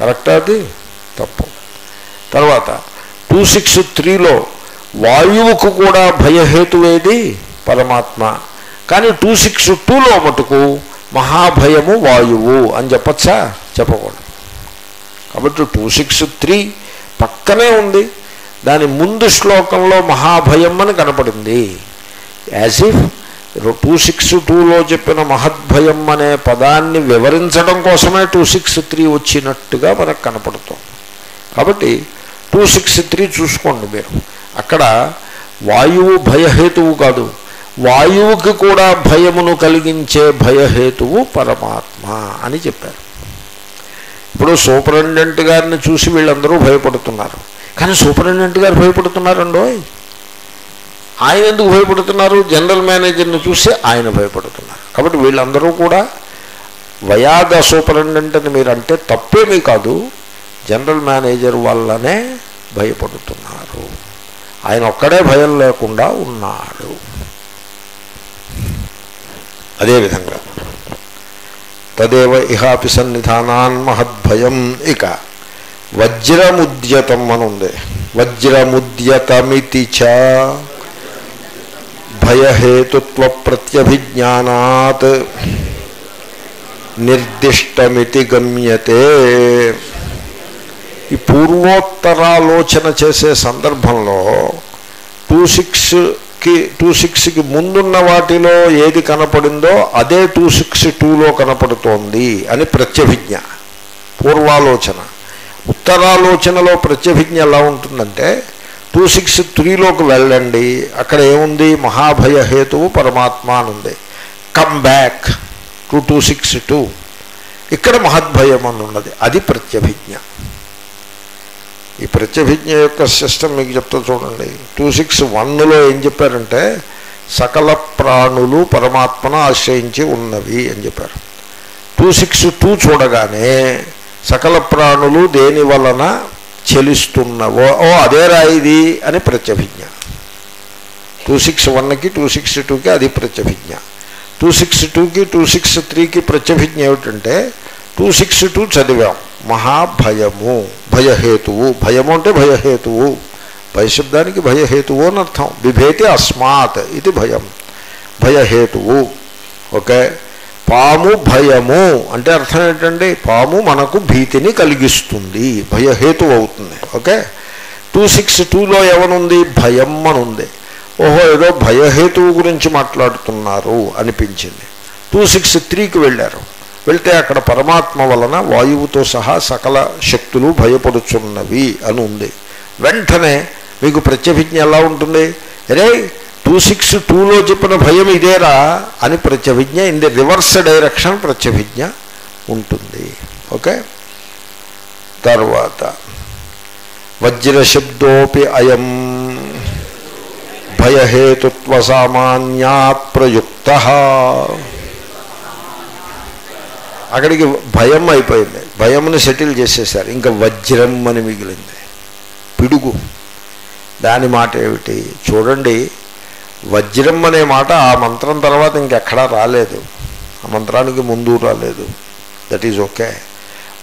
కరెక్టా అది? తప్పు. తర్వాత టూ సిక్స్ త్రీలో వాయువుకు కూడా భయహేతువేది పరమాత్మ. కానీ టూ సిక్స్ టూలో మటుకు మహాభయము వాయువు అని చెప్పచ్చా? చెప్పకూడదు. కాబట్టి టూ సిక్స్ త్రీ పక్కనే ఉంది. దాని ముందు శ్లోకంలో మహాభయం అని కనపడింది. యాజ్ ఇఫ్ టూ సిక్స్ టూలో చెప్పిన మహద్భయం అనే పదాన్ని వివరించడం కోసమే టూ సిక్స్ త్రీ వచ్చినట్టుగా మనకు కనపడుతుంది. కాబట్టి టూ సిక్స్ త్రీ చూసుకోండి మీరు. అక్కడ వాయువు భయహేతువు కాదు. వాయువుకి కూడా భయమును కలిగించే భయహేతువు పరమాత్మ అని చెప్పారు. ఇప్పుడు సూపరింటెండెంట్ గారిని చూసి వీళ్ళందరూ భయపడుతున్నారు. కానీ సూపరింటెండెంట్ గారు భయపడుతున్నారండో? ఆయన ఎందుకు భయపడుతున్నారు? జనరల్ మేనేజర్ని చూసి ఆయన భయపడుతున్నారు. కాబట్టి వీళ్ళందరూ కూడా వయాద సూపరింటెండెంట్ అని మీరు అంటే తప్పేమీ కాదు జనరల్ మేనేజర్ వల్లనే భయపడుతున్నారు. ఆయన ఒక్కడే భయం లేకుండా ఉన్నాడు అదేవిధంగా తదేవ ఇహాపి సన్నిధానాన్ మహద్భయం ఇక వజ్రముద్యతం అని ఉంది వజ్రముద్యతమితి చ భయహేతుత్వ ప్రత్యభిజ్ఞానాత్ నిర్దిష్టమితి గమ్యతే ఈ పూర్వోత్తరాలోచన చేసే సందర్భంలో టూ సిక్స్కి టూ సిక్స్కి ముందున్న వాటిలో ఏది కనపడిందో అదే టూ సిక్స్ టూలో కనపడుతోంది అని ప్రత్యభిజ్ఞ పూర్వాలోచన. ఉత్తరాలోచనలో ప్రత్యభిజ్ఞ ఎలా ఉంటుందంటే టూ సిక్స్ త్రీలోకి వెళ్ళండి అక్కడ ఏముంది? మహాభయ హేతువు పరమాత్మ అని ఉంది. Come back to two six two ఇక్కడ మహద్భయం అని ఉన్నది అది ప్రత్యభిజ్ఞ. ఈ ప్రత్యభిజ్ఞ యొక్క సిస్టమ్ మీకు చెప్తా చూడండి. టూ సిక్స్ వన్లో ఏం చెప్పారంటే సకల ప్రాణులు పరమాత్మను ఆశ్రయించి ఉన్నవి అని చెప్పారు. టూ సిక్స్ టూ చూడగానే సకల ప్రాణులు దేని వలన చెలిస్తున్నవో ఓ అదే ఇది అని ప్రత్యభిజ్ఞ. టూ సిక్స్ వన్కి టూ సిక్స్ టూకి అది ప్రత్యభిజ్ఞ. టూ సిక్స్ టూకి టూ సిక్స్ త్రీకి ప్రత్యభిజ్ఞ ఏమిటంటే టూ సిక్స్ టూ చదివాం. మహాభయము భయహేతువు. భయము అంటే భయహేతువు. భయశబ్దానికి భయహేతువు అని అర్థం. బిభేతి అస్మాత్ ఇది భయం. భయహేతువు. ఓకే? పాము భయము అంటే అర్థం ఏంటండి? పాము మనకు భీతిని కలిగిస్తుంది. భయహేతు అవుతుంది. ఓకే? టూ సిక్స్ టూలో ఏమనుంది? భయం అని ఉంది ఓహో ఏదో భయహేతువు గురించి మాట్లాడుతున్నారు అనిపించింది. టూ సిక్స్ త్రీకి వెళ్ళారు. వెళ్తే అక్కడ పరమాత్మ వలన వాయువుతో సహా సకల శక్తులు భయపడుచున్నవి అని ఉంది. వెంటనే మీకు ప్రత్యభిజ్ఞ ఎలా ఉంటుంది? అరే టూ సిక్స్ టూలో చెప్పిన భయం ఇదేరా అని ప్రత్యభిజ్ఞ ఇన్ ది రివర్స్ డైరెక్షన్ ప్రత్యభిజ్ఞ ఉంటుంది. ఓకే? తర్వాత వజ్రశబ్దోపి అయం భయహేతుత్వ సామాన్యాత్ ప్రయుక్త. అక్కడికి భయం అయిపోయింది. భయంను సెటిల్ చేసేసారు. ఇంకా వజ్రం అని మిగిలింది. పిడుగు. దాని మాట ఏమిటి? చూడండి వజ్రం అనే మాట ఆ మంత్రం తర్వాత ఇంకెక్కడా రాలేదు. ఆ మంత్రానికి ముందు రాలేదు. దట్ ఈజ్ ఓకే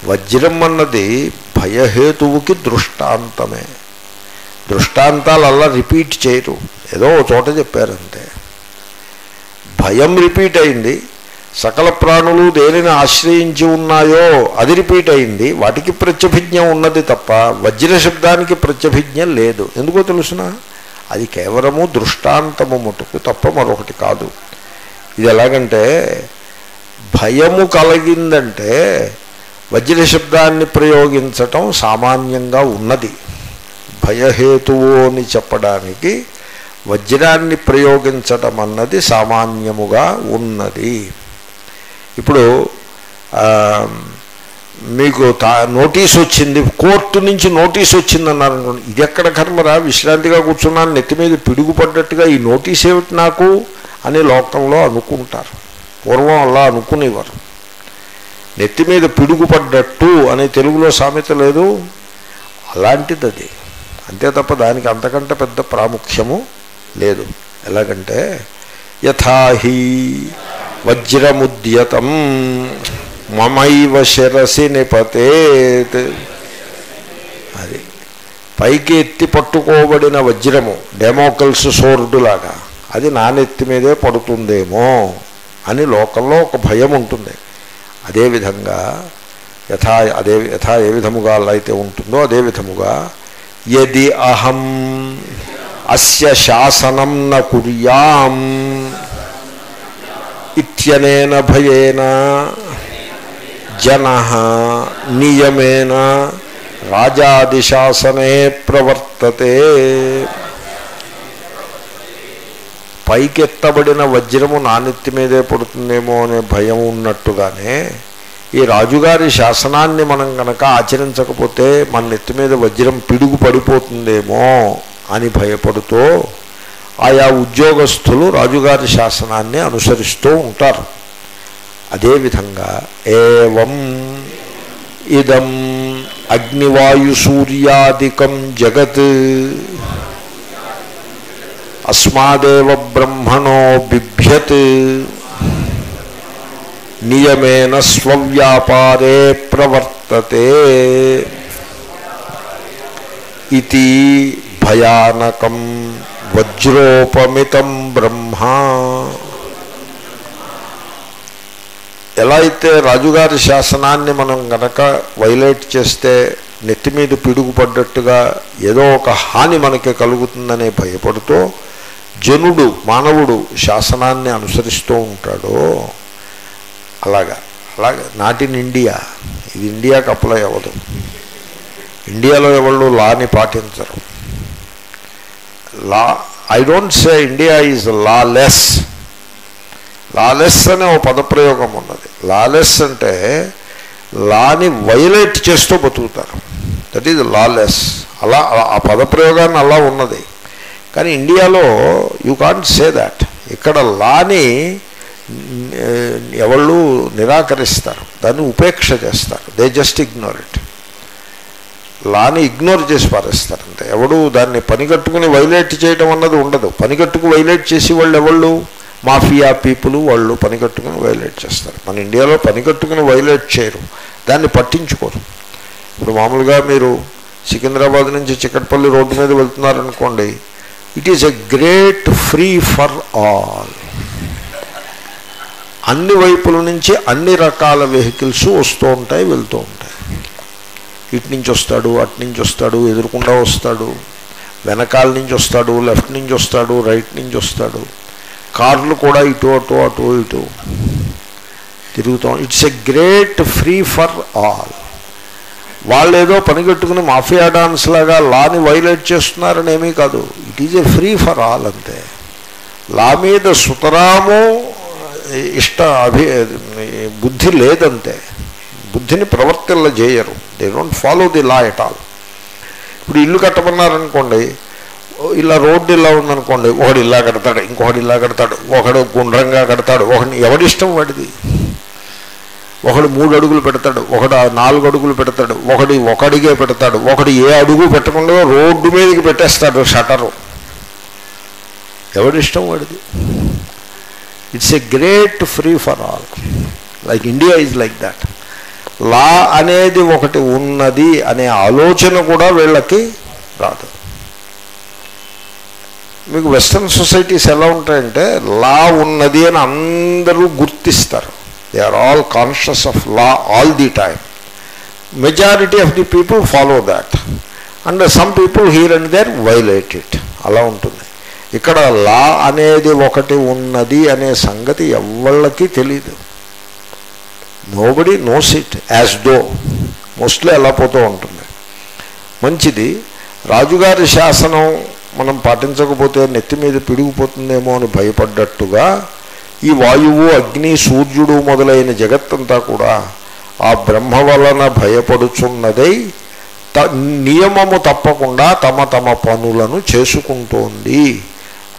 వజ్రం అన్నది భయహేతువుకి దృష్టాంతమే. దృష్టాంతాలు అలా రిపీట్ చేయరు. ఏదో ఒక చోట చెప్పారంతే. భయం రిపీట్ అయింది. సకల ప్రాణులు దేనిని ఆశ్రయించి ఉన్నాయో అది రిపీట్ అయింది వాటికి ప్రత్యభిజ్ఞ ఉన్నది తప్ప వజ్ర శబ్దానికి ప్రత్యభిజ్ఞ లేదు. ఎందుకో తెలుసిన? అది కేవలము దృష్టాంతము మటుకు తప్ప మరొకటి కాదు. ఇది ఎలాగంటే భయము కలిగిందంటే వజ్ర శబ్దాన్ని ప్రయోగించటం సామాన్యంగా ఉన్నది. భయహేతువు అని చెప్పడానికి వజ్రాన్ని ప్రయోగించటం అన్నది సామాన్యముగా ఉన్నది. ఇప్పుడు మీకు తా నోటీస్ వచ్చింది కోర్టు నుంచి నోటీస్ వచ్చింది అన్నారు అనుకోండి ఇది ఎక్కడ కర్మరా? విశ్రాంతిగా కూర్చున్నాను నెత్తి మీద పిడుగుపడ్డట్టుగా ఈ నోటీస్ ఏమిటి నాకు? అని లోకంలో అనుకుంటారు. పూర్వం అలా అనుకునేవారు. నెత్తి మీద పిడుగుపడ్డట్టు అనే తెలుగులో సామెత లేదు. అలాంటిది అది. అంతే తప్ప దానికి అంతకంటే పెద్ద ప్రాముఖ్యము లేదు. ఎలాగంటే యథాహి వజ్రముద్యతం మమైవ శిరసి నిపతేత్. అది పైకి ఎత్తి పట్టుకోబడిన వజ్రము డెమోకల్స్ సోర్డులాగా అది నానెత్తి మీదే పడుతుందేమో అని లోకంలో ఒక భయం ఉంటుంది. అదేవిధంగా యథా అదే యథా ఏ విధముగా అలా అయితే ఉంటుందో అదేవిధముగా యది అహం. అస్య శాసనం న కుర్యాం ఇత్యనేన భయేన జన నియమేన రాజాదిశాసనే ప్రవర్తతే. పైకెత్తబడిన వజ్రము నానెత్తి మీదే పడుతుందేమో అనే భయం ఉన్నట్టుగానే ఈ రాజుగారి శాసనాన్ని మనం కనుక ఆచరించకపోతే మన నెత్తి మీద వజ్రం పిడుగు పడిపోతుందేమో. అని భయపడుతూ ఆయా ఉద్యోగస్తులు రాజుగారి శాసనాన్ని అనుసరిస్తూ ఉంటారు. అదేవిధంగా ఏవం ఇదం అగ్నివాయు సూర్యాదికం జగత్ అస్మాదేవ బ్రహ్మణో బిభ్యత్ నియమేన స్వవ్యాపారే ప్రవర్తతే. ఇది భయానకం వజ్రోపమితం బ్రహ్మ. ఎలా అయితే రాజుగారి శాసనాన్ని మనం గనక వైలేట్ చేస్తే నెత్తి మీద పిడుగుపడ్డట్టుగా ఏదో ఒక హాని మనకి కలుగుతుందనే భయపడుతూ జనుడు మానవుడు శాసనాన్ని అనుసరిస్తూ ఉంటాడో? అలాగా. అలాగే నాట్ ఇన్ ఇండియా. ఇది ఇండియాకి అప్లై అవ్వదు. ఇండియాలో ఎవళ్ళు లాని పాటించరు. Law I don't say India is lawless lawless అనే ఓ పదప్రయోగం ఉన్నది. లాలెస్ అంటే లాని వైలేట్ చేస్తూ బతుకుతారు. దట్ ఈజ్ లాలెస్ అలా ఆ పదప్రయోగాన్ని అలా ఉన్నది. కానీ ఇండియాలో యూ కాంట్ సే దాట్ ఇక్కడ లాని ఎవళ్ళు నిరాకరిస్తారు. దాన్ని ఉపేక్ష చేస్తారు. దే జస్ట్ ఇగ్నోర్ ఇట్ లాని ఇగ్నోర్ చేసి పారేస్తారంటే ఎవడు దాన్ని పనికట్టుకుని వైలేట్ చేయడం అన్నది ఉండదు. పనికట్టుకు వైలేట్ చేసి వాళ్ళు ఎవళ్ళు? మాఫియా పీపుల్ వాళ్ళు పనికట్టుకుని వైలేట్ చేస్తారు. మన ఇండియాలో పనికట్టుకుని వైలేట్ చేయరు. దాన్ని పట్టించుకోరు. ఇప్పుడు మామూలుగా మీరు సికింద్రాబాద్ నుంచి చిక్కట్పల్లి రోడ్డు మీద వెళ్తున్నారనుకోండి it is a great free for all అన్ని వైపుల నుంచి అన్ని రకాల వెహికల్స్ వస్తూ ఉంటాయి వెళ్తూ ఉంటాయి. ఇటు నుంచి వస్తాడు అటు నుంచి వస్తాడు ఎదురుకుండా వస్తాడు వెనకాల నుంచి వస్తాడు లెఫ్ట్ నుంచి వస్తాడు రైట్ నుంచి వస్తాడు. కార్లు కూడా ఇటు అటు అటు ఇటు తిరుగుతాం. It's a great free for all వాళ్ళు ఏదో పనిగట్టుకుని మాఫియా డాన్స్ లాగా లాని వైలేట్ చేస్తున్నారని ఏమీ కాదు. It is a free for all అంతే. లా మీద సుతరాము ఇష్ట అభి బుద్ధి లేదంతే. బుద్ధిని ప్రవర్తిల్ల చేయరు they don't follow the law at all ఇప్పుడు ఇల్లు కట్టమన్నారనుకోండి ఇలా రోడ్డు ఇలా ఉందనుకోండి ఒకడు ఇలా కడతాడు ఇంకొకడు ఇలా కడతాడు ఒకడు గుండ్రంగా కడతాడు ఒకడిని ఎవడిష్టం వాడిది? ఒకడు మూడు అడుగులు పెడతాడు ఒకడు నాలుగు అడుగులు పెడతాడు ఒకడి ఒకడిగే పెడతాడు ఒకడు ఏ అడుగు పెట్టకుండా రోడ్డు మీదకి పెట్టేస్తాడు షటరు. ఎవడిష్టం వాడిది? It's a great free for all like India is like that law అనేది ఒకటి ఉన్నది అనే ఆలోచన కూడా వీళ్ళకి రాదు. మీకు వెస్ట్రన్ సొసైటీస్ ఎలా ఉంటాయంటే లా ఉన్నది అని అందరూ గుర్తిస్తారు. They are all conscious of law all the time majority of the people follow that and some people here and there violate it అలా ఉంటుంది. ఇక్కడ లా అనేది ఒకటి ఉన్నది అనే సంగతి ఎవళ్ళకి తెలీదు. Nobody knows it as though mostly అలా పోతూ ఉంటుంది. మంచిది. రాజుగారి శాసనం మనం పాటించకపోతే నెత్తి మీద పిడిగిపోతుందేమో అని భయపడ్డట్టుగా ఈ వాయువు అగ్ని సూర్యుడు మొదలైన జగత్తంతా కూడా ఆ బ్రహ్మ వలన భయపడుచున్నదై త నియమము తప్పకుండా తమ తమ పనులను చేసుకుంటోంది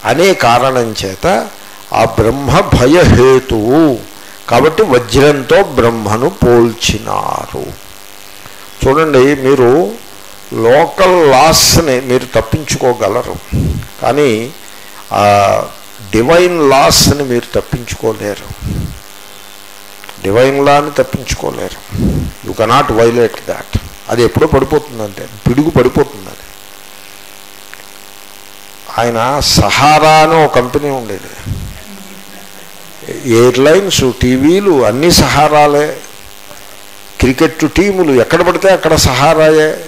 అనే కారణం చేత ఆ బ్రహ్మ భయహేతువు. కాబట్టి వజ్రంతో బ్రహ్మను పోల్చినారు. చూడండి మీరు లోకల్ లాస్ని మీరు తప్పించుకోగలరు. కానీ డివైన్ లాస్ని మీరు తప్పించుకోలేరు. డివైన్ లాని తప్పించుకోలేరు. You cannot violate that. అది ఎప్పుడో పడిపోతుందంటే పిడుగు పడిపోతుంది అది. ఆయన సహారా అని ఒక కంపెనీ ఉండేది. ఎయిర్లైన్స్ టీవీలు అన్నీ సహారాలే. క్రికెట్ టీములు ఎక్కడ పడితే అక్కడ సహారాయే.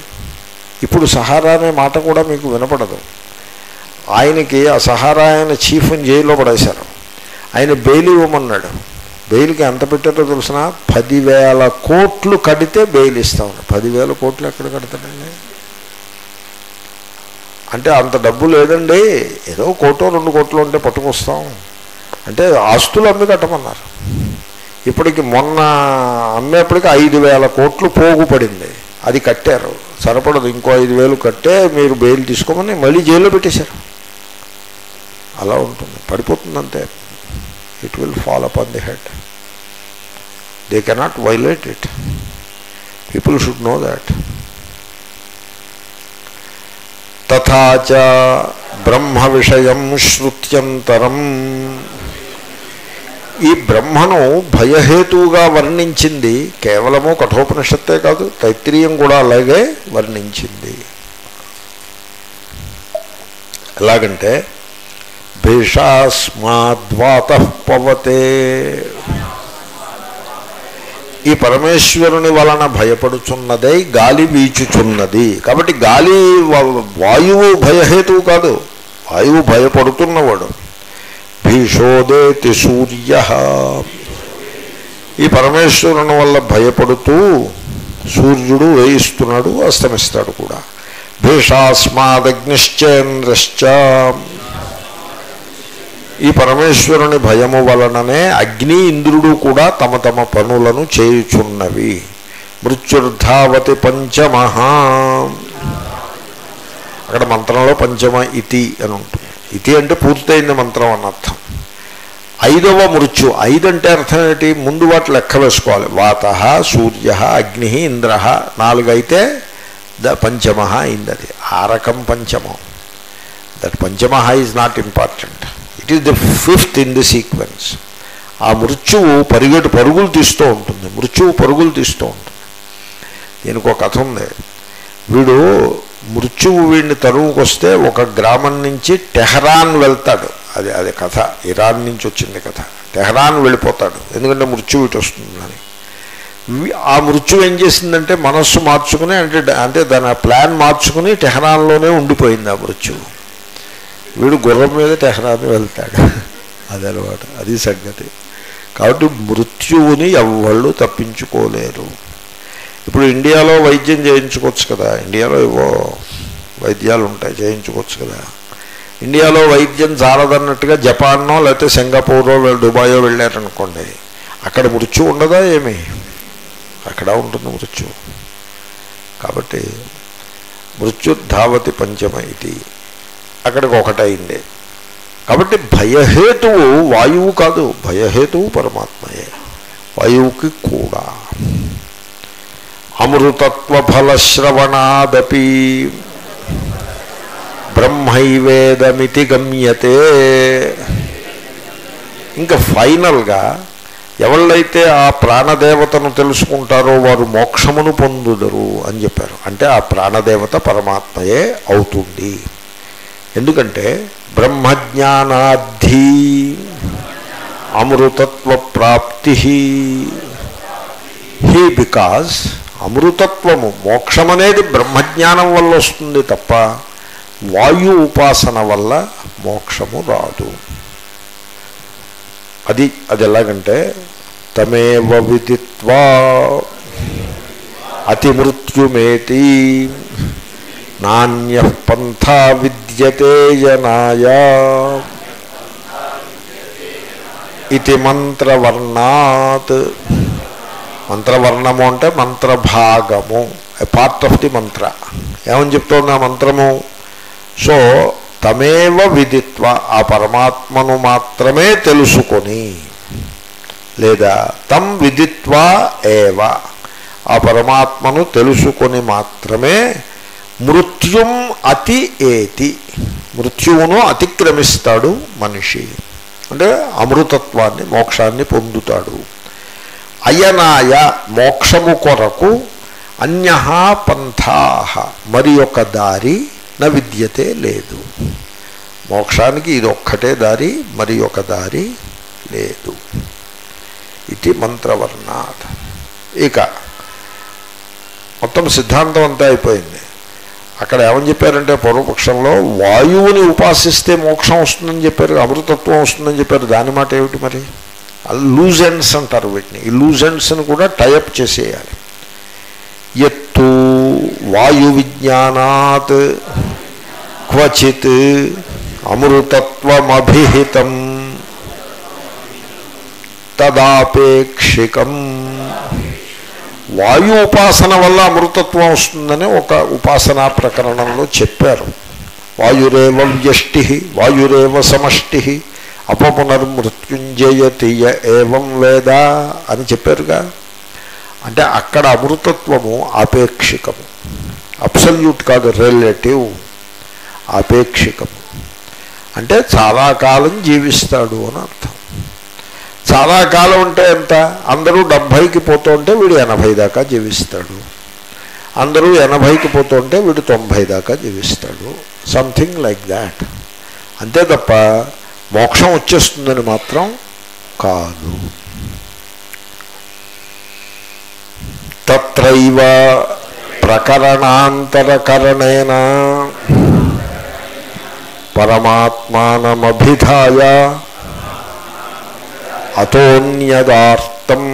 ఇప్పుడు సహారా అనే మాట కూడా మీకు వినపడదు. ఆయనకి ఆ సహారా ఆయన చీఫ్ని జైల్లో పడేశారు. ఆయన బెయిల్ ఇవ్వమన్నాడు బెయిల్కి ఎంత పెట్టారో తెలిసిన? పదివేల కోట్లు కడితే బెయిల్ ఇస్తామని పదివేల కోట్లు ఎక్కడ కడతాడండి అంటే అంత డబ్బు లేదండి. ఏదో కోటో రెండు కోట్లు ఉంటే పట్టుకొస్తాం. అంటే ఆస్తులు అమ్మి కట్టమన్నారు. ఇప్పటికి మొన్న అమ్మేప్పటికి ఐదు వేల కోట్లు పోగు పడింది అది కట్టారు. సరిపడదు. ఇంకో ఐదు వేలు కట్టే మీరు బెయిల్ తీసుకోమని మళ్ళీ జైల్లో పెట్టేశారు. అలా ఉంటుంది. పడిపోతుంది అంతే it will fall upon the head they cannot violate it people should know that తథాచ బ్రహ్మ విషయం శృత్యంతరం ఈ బ్రహ్మను భయహేతువుగా వర్ణించింది కేవలము కఠోపనిషత్తే కాదు తైత్రీయం కూడా అలాగే వర్ణించింది. ఎలాగంటే భీషాస్మాద్వాత పవతే. ఈ పరమేశ్వరుని వలన భయపడుచున్నదై గాలి వీచుచున్నది. కాబట్టి గాలి వాయువు భయహేతువు కాదు వాయువు భయపడుతున్నవాడు. భీషోదేతి సూర్య. ఈ పరమేశ్వరుని వల్ల భయపడుతూ సూర్యుడు వేయిస్తున్నాడు అస్తమిస్తాడు కూడా. భీషాస్మాదగ్నిశ్చేంద్రశ్చ. ఈ పరమేశ్వరుని భయము వలననే అగ్ని ఇంద్రుడు కూడా తమ తమ పనులను చేయుచున్నవి. మృత్యుర్ధావతి పంచమహా. అక్కడ మంత్రంలో పంచమ ఇతి అని ఉంటుంది. ఇతి అంటే పూర్తయింది మంత్రం అని అర్థం. ఐదవ మృత్యు. ఐదు అంటే అర్థం ఏంటి? ముందు వాటి లెక్క వేసుకోవాలి. వాత సూర్య అగ్ని ఇంద్ర. నాలుగు అయితే ద పంచమ అయింది అది ఆ రకం పంచమం. దట్ పంచమ is not important it is the fifth in the sequence ఆ మృత్యువు పరిగెడు పరుగులు తీస్తూ ఉంటుంది. మృత్యువు పరుగులు తీస్తూ ఉంటుంది. దీనికి ఒక కథ ఉంది. వీడు మృత్యువు వీడిని తరువుకొస్తే ఒక గ్రామం నుంచి టెహరాన్ వెళ్తాడు. అది అది కథ. ఇరాన్ నుంచి వచ్చింది కథ. టెహరాన్ వెళ్ళిపోతాడు. ఎందుకంటే మృత్యువు ఇటు వస్తుందని. ఆ మృత్యువు ఏం చేసిందంటే మనస్సు మార్చుకుని అంటే అంటే దాని ప్లాన్ మార్చుకుని టెహరాన్లోనే ఉండిపోయింది ఆ మృత్యువు. వీడు గుర్రం మీద టెహరాన్ వెళ్తాడు. అది అలవాటు. అది సంగతి. కాబట్టి మృత్యువుని ఎవ్వళ్ళు తప్పించుకోలేరు. ఇప్పుడు ఇండియాలో వైద్యం చేయించుకోవచ్చు కదా. ఇండియాలో ఏవో వైద్యాలు ఉంటాయి చేయించుకోవచ్చు కదా. ఇండియాలో వైద్యం జారదన్నట్టుగా జపాన్నో లేకపోతే సింగపూరో లేదా దుబాయో వెళ్ళారనుకోండి అక్కడ మృత్యు ఉండదా ఏమి? అక్కడ ఉంటుంది మృత్యు. కాబట్టి మృత్యుర్ధావతి పంచమ ఇది అక్కడికి ఒకటైంది. కాబట్టి భయహేతువు వాయువు కాదు భయహేతువు పరమాత్మయే. వాయువుకి కూడా. అమృతత్వఫలశ్రవణాదపి బ్రహ్మైవేదమితి గమ్యతే. ఇంకా ఫైనల్గా ఎవళ్ళైతే ఆ ప్రాణదేవతను తెలుసుకుంటారో వారు మోక్షమును పొందుదరు అని చెప్పారు. అంటే ఆ ప్రాణదేవత పరమాత్మయే అవుతుంది. ఎందుకంటే బ్రహ్మజ్ఞానాద్ధి అమృతత్వ ప్రాప్తి హీ బికాజ్ అమృతత్వము మోక్షమనేది బ్రహ్మజ్ఞానం వల్ల వస్తుంది తప్ప వాయు ఉపాసన వల్ల మోక్షము రాదు. అది అది ఎలాగంటే తమేవ విదిత్వా అతిమృత్యుమేతి నాణ్య పంథా విద్యతే జనాయ ఇది మంత్రవర్ణాత్. మంత్రవర్ణము అంటే మంత్రభాగము పార్ట్ ఆఫ్ ది మంత్ర ఏమని చెప్తోంది ఆ మంత్రము? సో తమేవ విదిత్వ ఆ పరమాత్మను మాత్రమే తెలుసుకొని లేదా తం విదిత్వ ఏవ ఆ పరమాత్మను తెలుసుకొని మాత్రమే మృత్యుం అతి ఏతి మృత్యువును అతిక్రమిస్తాడు మనిషి. అంటే అమృతత్వాన్ని మోక్షాన్ని పొందుతాడు. అయనాయ మోక్షము కొరకు అన్య పంథా. మరి ఒక దారి న విద్యతే లేదు. మోక్షానికి ఇది ఒక్కటే దారి మరి ఒక దారి లేదు. ఇది మంత్రవర్ణాత్. ఇక మొత్తం సిద్ధాంతం అంతా అయిపోయింది. అక్కడ ఏమని చెప్పారంటే పూర్వపక్షంలో వాయువుని ఉపాసిస్తే మోక్షం వస్తుందని చెప్పారు అమృతత్వం వస్తుందని చెప్పారు. దాని మాట ఏమిటి మరి? లూజెన్స్ అంటారు వీటిని. ఈ లూజెండ్స్ని కూడా టైఅప్ చేసేయాలి. ఎత్తు వాయు విజ్ఞానాత్ క్వచిత్ అమృతత్వమభిహితం తదాపేక్షికం. వాయు ఉపాసన వల్ల అమృతత్వం వస్తుందని ఒక ఉపాసనా ప్రకరణంలో చెప్పారు. వాయురేవ వ్యష్టి వాయురేవ సమష్టి అపపునర్మృత్యుంజయతియ ఏవం వేద అని చెప్పారుగా. అంటే అక్కడ అమృతత్వము ఆపేక్షికము. అబ్సల్యూట్ కాదు రిలేటివ్ ఆపేక్షికము. అంటే చాలా కాలం జీవిస్తాడు అని అర్థం. చాలా కాలం అంటే ఎంత? అందరూ డెబ్భైకి పోతుంటే వీడు ఎనభై దాకా జీవిస్తాడు. అందరూ ఎనభైకి పోతుంటే వీడు తొంభై దాకా జీవిస్తాడు. సంథింగ్ లైక్ దాట్ అంతే తప్ప మోక్షం వచ్చేస్తుందని మాత్రం కాదు. తత్రైవ ప్రకరణాంతరకరణేన పరమాత్మానమభిధాయ అతోన్యదార్థం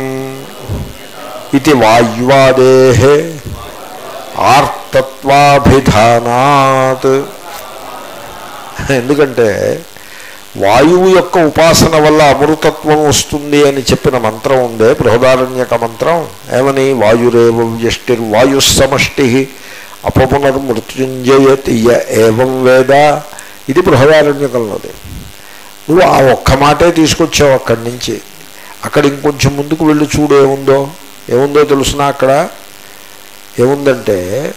ఇది వాయువాదే ఆర్తత్వాభిధానాత్. ఎందుకంటే వాయువు యొక్క ఉపాసన వల్ల అమృతత్వం వస్తుంది అని చెప్పిన మంత్రం ఉందే బృహదారణ్యక మంత్రం. ఏమని? వాయురేవ వ్యష్టిర్వాయు సమష్టి అపపునర్మృత్యుంజయతి య ఏవం వేద. ఇది బృహదారణ్యకంలోది. నువ్వు ఆ ఒక్క మాటే తీసుకొచ్చావు అక్కడి నుంచి. అక్కడ ఇంకొంచెం ముందుకు వెళ్ళి చూడు ఏముందో. ఏముందో తెలుసునా అక్కడ? ఏముందంటే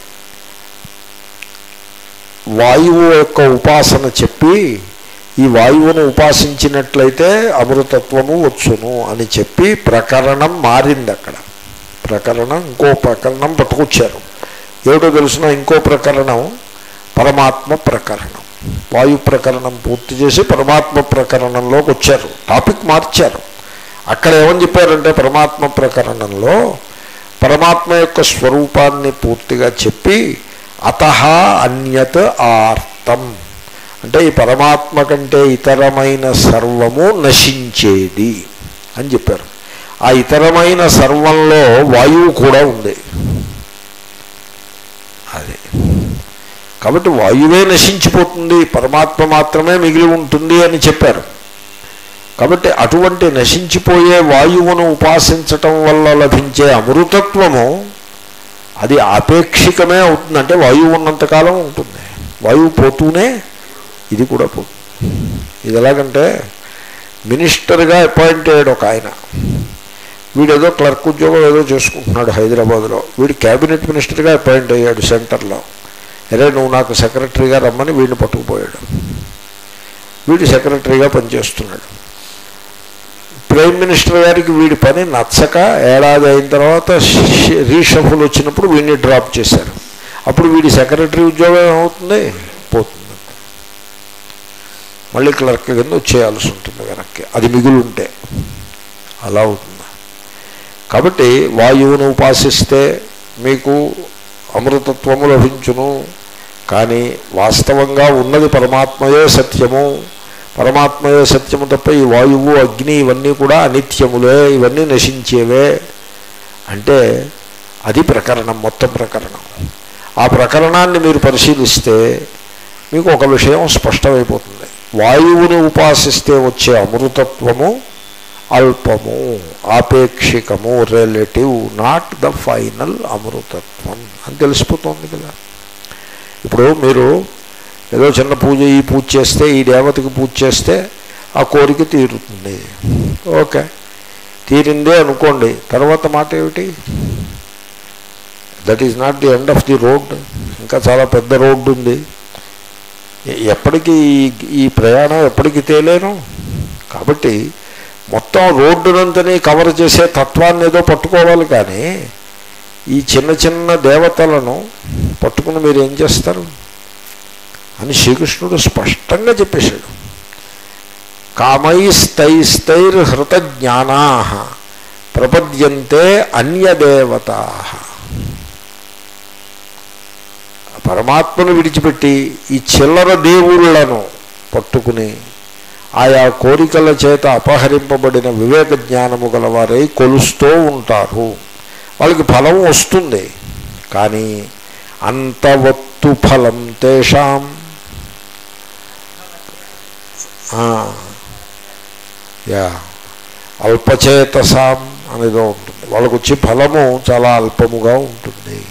వాయువు యొక్క ఉపాసన చెప్పి ఈ వాయువును ఉపాసించినట్లయితే అమృతత్వము వచ్చును అని చెప్పి ప్రకరణం మారింది అక్కడ. ప్రకరణం ఇంకో ప్రకరణం పట్టుకొచ్చారు ఏమిటో తెలిసిన? ఇంకో ప్రకరణం పరమాత్మ ప్రకరణం. వాయు ప్రకరణం పూర్తి చేసి పరమాత్మ ప్రకరణంలోకి వచ్చారు. టాపిక్ మార్చారు. అక్కడ ఏమని చెప్పారంటే పరమాత్మ ప్రకరణంలో పరమాత్మ యొక్క స్వరూపాన్ని పూర్తిగా చెప్పి అత అన్యత్ ఆర్తం. అంటే ఈ పరమాత్మ కంటే ఇతరమైన సర్వము నశించేది అని చెప్పారు. ఆ ఇతరమైన సర్వంలో వాయువు కూడా ఉంది. అదే. కాబట్టి వాయువే నశించిపోతుంది పరమాత్మ మాత్రమే మిగిలి ఉంటుంది అని చెప్పారు. కాబట్టి అటువంటి నశించిపోయే వాయువును ఉపాసించటం వల్ల లభించే అమృతత్వము అది ఆపేక్షికమే అవుతుంది. అంటే వాయువు ఉన్నంతకాలం ఉంటుంది. వాయువు పోతూనే ఇది కూడా పోతుంది ఇది ఎలాగంటే మినిస్టర్గా అపాయింట్ అయ్యాడు ఒక ఆయన. వీడేదో క్లర్క్ ఉద్యోగం ఏదో చేసుకుంటున్నాడు హైదరాబాద్లో. వీడు క్యాబినెట్ మినిస్టర్గా అపాయింట్ అయ్యాడు సెంటర్లో. అరే నువ్వు నాకు సెక్రటరీగా రమ్మని వీడిని పట్టుకుపోయాడు. వీడు సెక్రటరీగా పనిచేస్తున్నాడు. ప్రైమ్ మినిస్టర్ గారికి వీడి పని నచ్చక ఏడాది అయిన తర్వాత రీషఫుల్ వచ్చినప్పుడు వీడిని డ్రాప్ చేశారు. అప్పుడు వీడి సెక్రటరీ ఉద్యోగం ఏమవుతుంది? మళ్ళీ క్లర్క్ కింద వచ్చేయాల్సి ఉంటుంది వెనక్కి. అది మిగులు ఉంటే అలా అవుతుంది కాబట్టి వాయువును ఉపాసిస్తే మీకు అమృతత్వము లభించును. కానీ వాస్తవంగా ఉన్నది పరమాత్మయే సత్యము. పరమాత్మయే సత్యము తప్ప ఈ వాయువు అగ్ని ఇవన్నీ కూడా అనిత్యములే ఇవన్నీ నశించేవే. అంటే అది ప్రకరణం మొత్తం ప్రకరణం. ఆ ప్రకరణాన్ని మీరు పరిశీలిస్తే మీకు ఒక విషయం స్పష్టమైపోతుంది. వాయువుని ఉపాసిస్తే వచ్చే అమృతత్వము అల్పము ఆపేక్షికము రిలేటివ్ నాట్ ద ఫైనల్ అమృతత్వం. అని తెలిసిపోతుంది కదా. ఇప్పుడు మీరు ఏదో చిన్న పూజ ఈ పూజ చేస్తే ఈ దేవతకి పూజ చేస్తే ఆ కోరిక తీరుతుంది. ఓకే. తీరిందే అనుకోండి. తర్వాత మాట ఏమిటి? That is not the end of the road ఇంకా చాలా పెద్ద రోడ్డు ఉంది. ఎప్పటికీ ఈ ప్రయాణం ఎప్పటికీ తేలేను. కాబట్టి మొత్తం రోడ్డునంతని కవర్ చేసే తత్వాన్ని ఏదో పట్టుకోవాలి కానీ ఈ చిన్న చిన్న దేవతలను పట్టుకుని మీరు ఏం చేస్తారు? అని శ్రీకృష్ణుడు స్పష్టంగా చెప్పేశాడు. కామైస్తైస్తైర్హృతజ్ఞానా ప్రపద్యంతే అన్యదేవతా. పరమాత్మను విడిచిపెట్టి ఈ చిల్లర దేవుళ్ళను పట్టుకుని ఆయా కోరికల చేత అపహరింపబడిన వివేక జ్ఞానము గలవారై కొలుస్తూ ఉంటారు. వాళ్ళకి ఫలం వస్తుంది. కానీ అంతవత్తు ఫలం తేషాం. యా అల్పచేతసాం అనేదో ఉంటుంది. వాళ్ళకు వచ్చి ఫలము చాలా అల్పముగా ఉంటుంది.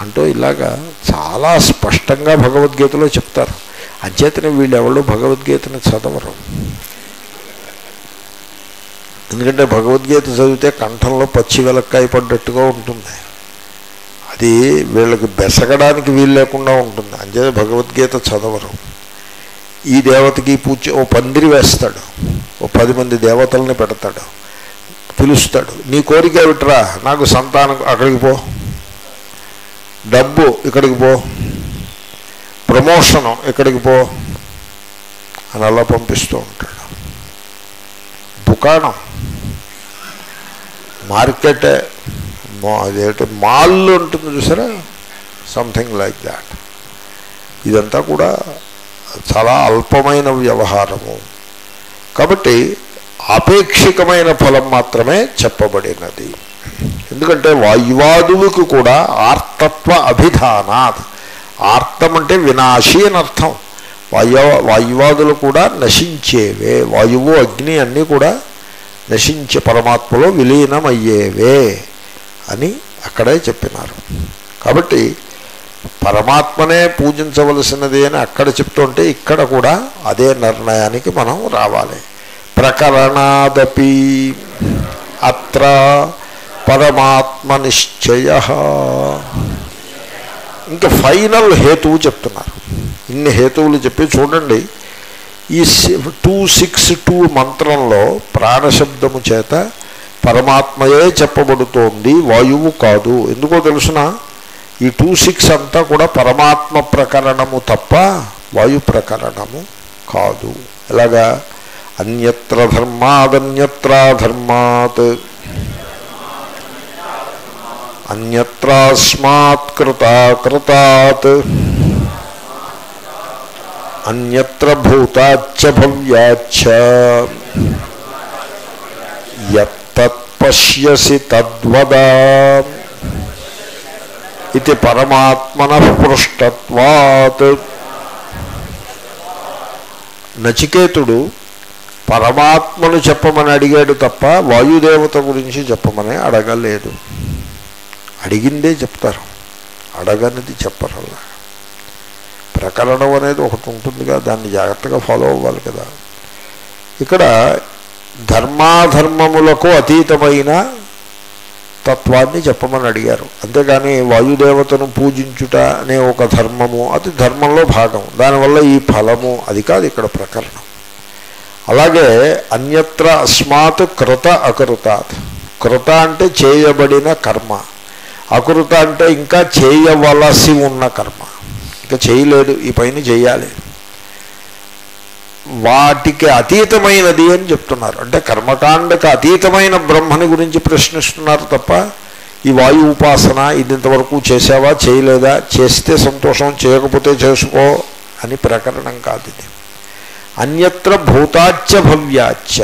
అంటూ ఇలాగా చాలా స్పష్టంగా భగవద్గీతలో చెప్తారు. అంచేతనే వీళ్ళు ఎవరు భగవద్గీతని చదవరు. ఎందుకంటే భగవద్గీత చదివితే కంఠంలో పచ్చి వెలక్కాయ పడ్డట్టుగా ఉంటుంది. అది వీళ్ళకి బెసగడానికి వీలు లేకుండా ఉంటుంది. అంచేత భగవద్గీత చదవరు. ఈ దేవతకి పూజ ఓ పందిరి వేస్తాడు. ఓ పది మంది దేవతల్ని పెడతాడు. పిలుస్తాడు. నీ కోరిక ఏమిట్రా? నాకు సంతానం అక్కడికి పో. డబ్బు ఇక్కడికి పో. ప్రమోషను ఇక్కడికి పో. అని అలా పంపిస్తూ ఉంటాడు. దుకాణం. మార్కెట్. అదేంటి మాల్ ఉంటుంది చూసారా? Something like that. ఇదంతా కూడా చాలా అల్పమైన వ్యవహారము. కాబట్టి ఆపేక్షికమైన ఫలం మాత్రమే చెప్పబడినది. ఎందుకంటే వాయువాదువుకు కూడా ఆర్తత్వ అభిధానాత్. ఆర్తం అంటే వినాశి అని అర్థం. వాయు వాయువాదులు కూడా నశించేవే. వాయువు అగ్ని అన్నీ కూడా నశించే పరమాత్మలో విలీనమయ్యేవే అని అక్కడే చెప్పినారు. కాబట్టి పరమాత్మనే పూజించవలసినది అని అక్కడ చెప్తుంటే ఇక్కడ కూడా అదే నిర్ణయానికి మనం రావాలి. ప్రకరణాదపి అత్ర పరమాత్మ నిశ్చయ ఇంకా ఫైనల్ హేతువు చెప్తున్నారు. ఇన్ని హేతువులు చెప్పి చూడండి. ఈ టూ సిక్స్ టూ మంత్రంలో ప్రాణశబ్దము చేత పరమాత్మయే చెప్పబడుతోంది వాయువు కాదు. ఎందుకో తెలుసిన? ఈ టూ సిక్స్ అంతా కూడా పరమాత్మ ప్రకరణము తప్ప వాయు ప్రకరణము కాదు. ఎలాగా? అన్యత్ర ధర్మాదన్యత్రా ధర్మాత్. అన్యత్రాస్మాత్ కృతాకృతాత్ అన్యత్ర భూతాచ్చ భవ్యాచ్చ. యత్తత్పశ్యసి తద్వదా. ఇది పరమాత్మన పృష్టత్వాత్. నచికేతుడు పరమాత్మను చెప్పమని అడిగాడు తప్ప వాయుదేవత గురించి చెప్పమని అడగలేదు. అడిగిందే చెప్తారు. అడగనిది చెప్పరు అలా ప్రకరణం అనేది ఒకటి ఉంటుందిగా దాన్ని జాగ్రత్తగా ఫాలో అవ్వాలి కదా. ఇక్కడ ధర్మాధర్మములకు అతీతమైన తత్వాన్ని చెప్పమని అడిగారు. అంతేగాని వాయుదేవతను పూజించుట అనే ఒక ధర్మము అది ధర్మంలో భాగం. దానివల్ల ఈ ఫలము అది కాదు ఇక్కడ ప్రకరణం. అలాగే అన్యత్ర అస్మాత్ కృత అకృతాత్. కృత అంటే చేయబడిన కర్మ. అకృత అంటే ఇంకా చేయవలసి ఉన్న కర్మ. ఇంకా చేయలేదు ఈ పైన చేయాలి. వాటికి అతీతమైనది అని చెప్తున్నారు. అంటే కర్మకాండకు అతీతమైన బ్రహ్మని గురించి ప్రశ్నిస్తున్నారు తప్ప ఈ వాయు ఉపాసన ఇది ఇంతవరకు చేసావా చేయలేదా? చేస్తే సంతోషం చేయకపోతే చేసుకో అని ప్రకరణం కాదు ఇది. అన్యత్ర భూతాచ్చ భవ్యాచ్చ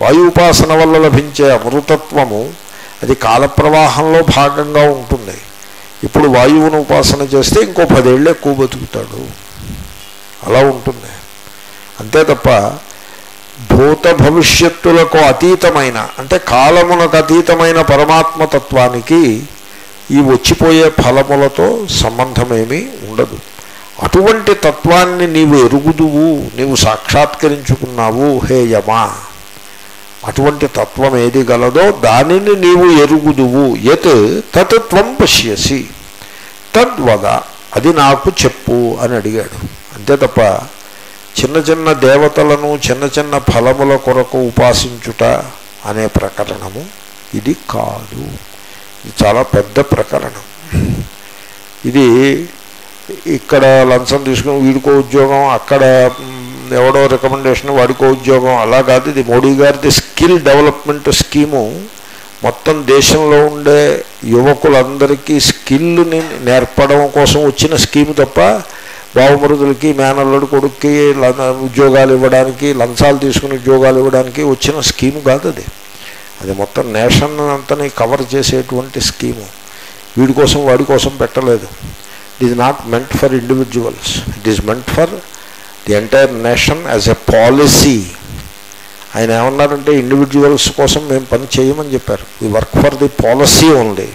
వాయు ఉపాసన వల్ల లభించే అమృతత్వము అది కాలప్రవాహంలో భాగంగా ఉంటుంది. ఇప్పుడు వాయువును ఉపాసన చేస్తే ఇంకో పదేళ్ళు ఎక్కువ బతుకుతాడు అలా ఉంటుంది. అంతే తప్ప భూత భవిష్యత్తులకు అతీతమైన అంటే కాలమునకు అతీతమైన పరమాత్మతత్వానికి ఈ వచ్చిపోయే ఫలములతో సంబంధమేమీ ఉండదు. అటువంటి తత్వాన్ని నీవు ఎరుగుదువు నీవు సాక్షాత్కరించుకున్నావు హే యమా! అటువంటి తత్వం ఏది గలదో దానిని నీవు ఎరుగుదువు. యత్ తత్వం పశ్యసి. తద్వద అది నాకు చెప్పు అని అడిగాడు. అంతే తప్ప చిన్న చిన్న దేవతలను చిన్న చిన్న ఫలముల కొరకు ఉపాసించుట అనే ప్రకరణము ఇది కాదు. ఇది చాలా పెద్ద ప్రకరణం. ఇది ఇక్కడ లంచం తీసుకుని వీడికో ఉద్యోగం అక్కడ ఎవడో రికమెండేషన్ వాడికో ఉద్యోగం. అలా కాదు ఇది మోడీ గారిది స్కిల్ డెవలప్మెంట్ స్కీము. మొత్తం దేశంలో ఉండే యువకులందరికీ స్కిల్ని నేర్పడం కోసం వచ్చిన స్కీమ్ తప్ప బావమరుదులకి మేనల్లుడు కొడుక్కి ల- ఉద్యోగాలు ఇవ్వడానికి లంచాలు తీసుకుని ఉద్యోగాలు ఇవ్వడానికి వచ్చిన స్కీమ్ కాదు అది. అది మొత్తం నేషన్ అంతని కవర్ చేసేటువంటి స్కీము. వీడి కోసం వాడి కోసం పెట్టలేదు. It is not meant for individuals it is meant for the entire nation as a policy ఆయన ఏమన్నారంటే ఇండివిజువల్స్ కోసం మేము పని చేయమని చెప్పారు. We work for the policy only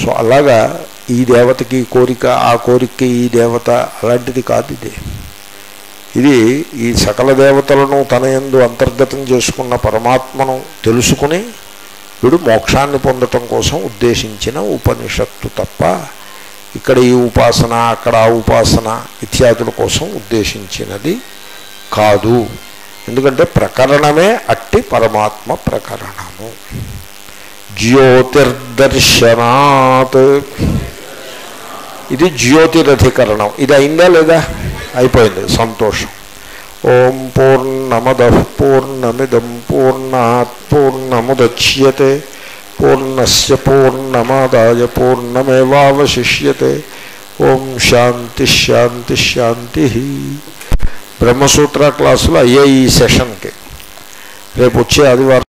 so అలాగా ఈ దేవతకి ఈ కోరిక ఆ కోరికకి ఈ దేవత అలాంటిది కాదు ఇది. ఇది ఈ సకల దేవతలను తన ఎందు అంతర్గతం చేసుకున్న పరమాత్మను తెలుసుకుని వీడు మోక్షాన్ని పొందటం కోసం ఉద్దేశించిన ఉపనిషత్తు తప్ప ఇక్కడ ఈ ఉపాసన అక్కడ ఆ ఉపాసన ఇత్యాదుల కోసం ఉద్దేశించినది కాదు. ఎందుకంటే ప్రకరణమే అట్టి పరమాత్మ ప్రకరణము. జ్యోతిర్దర్శనాత్. ఇది జ్యోతిరధికరణం. ఇది అయిందా లేదా? అయిపోయింది. సంతోషం. ఓం పూర్ణమద పూర్ణమిదం పూర్ణాత్ పూర్ణముద్యతే. పూర్ణస్ పూర్ణమాదాయ పూర్ణమేవాశిష్యతే ఓం శాంతి శాంతి శాంతి బ్రహ్మసూత్ర క్లాసులు అయ్యే ఈ సెషన్కి రేపు వచ్చే ఆదివారం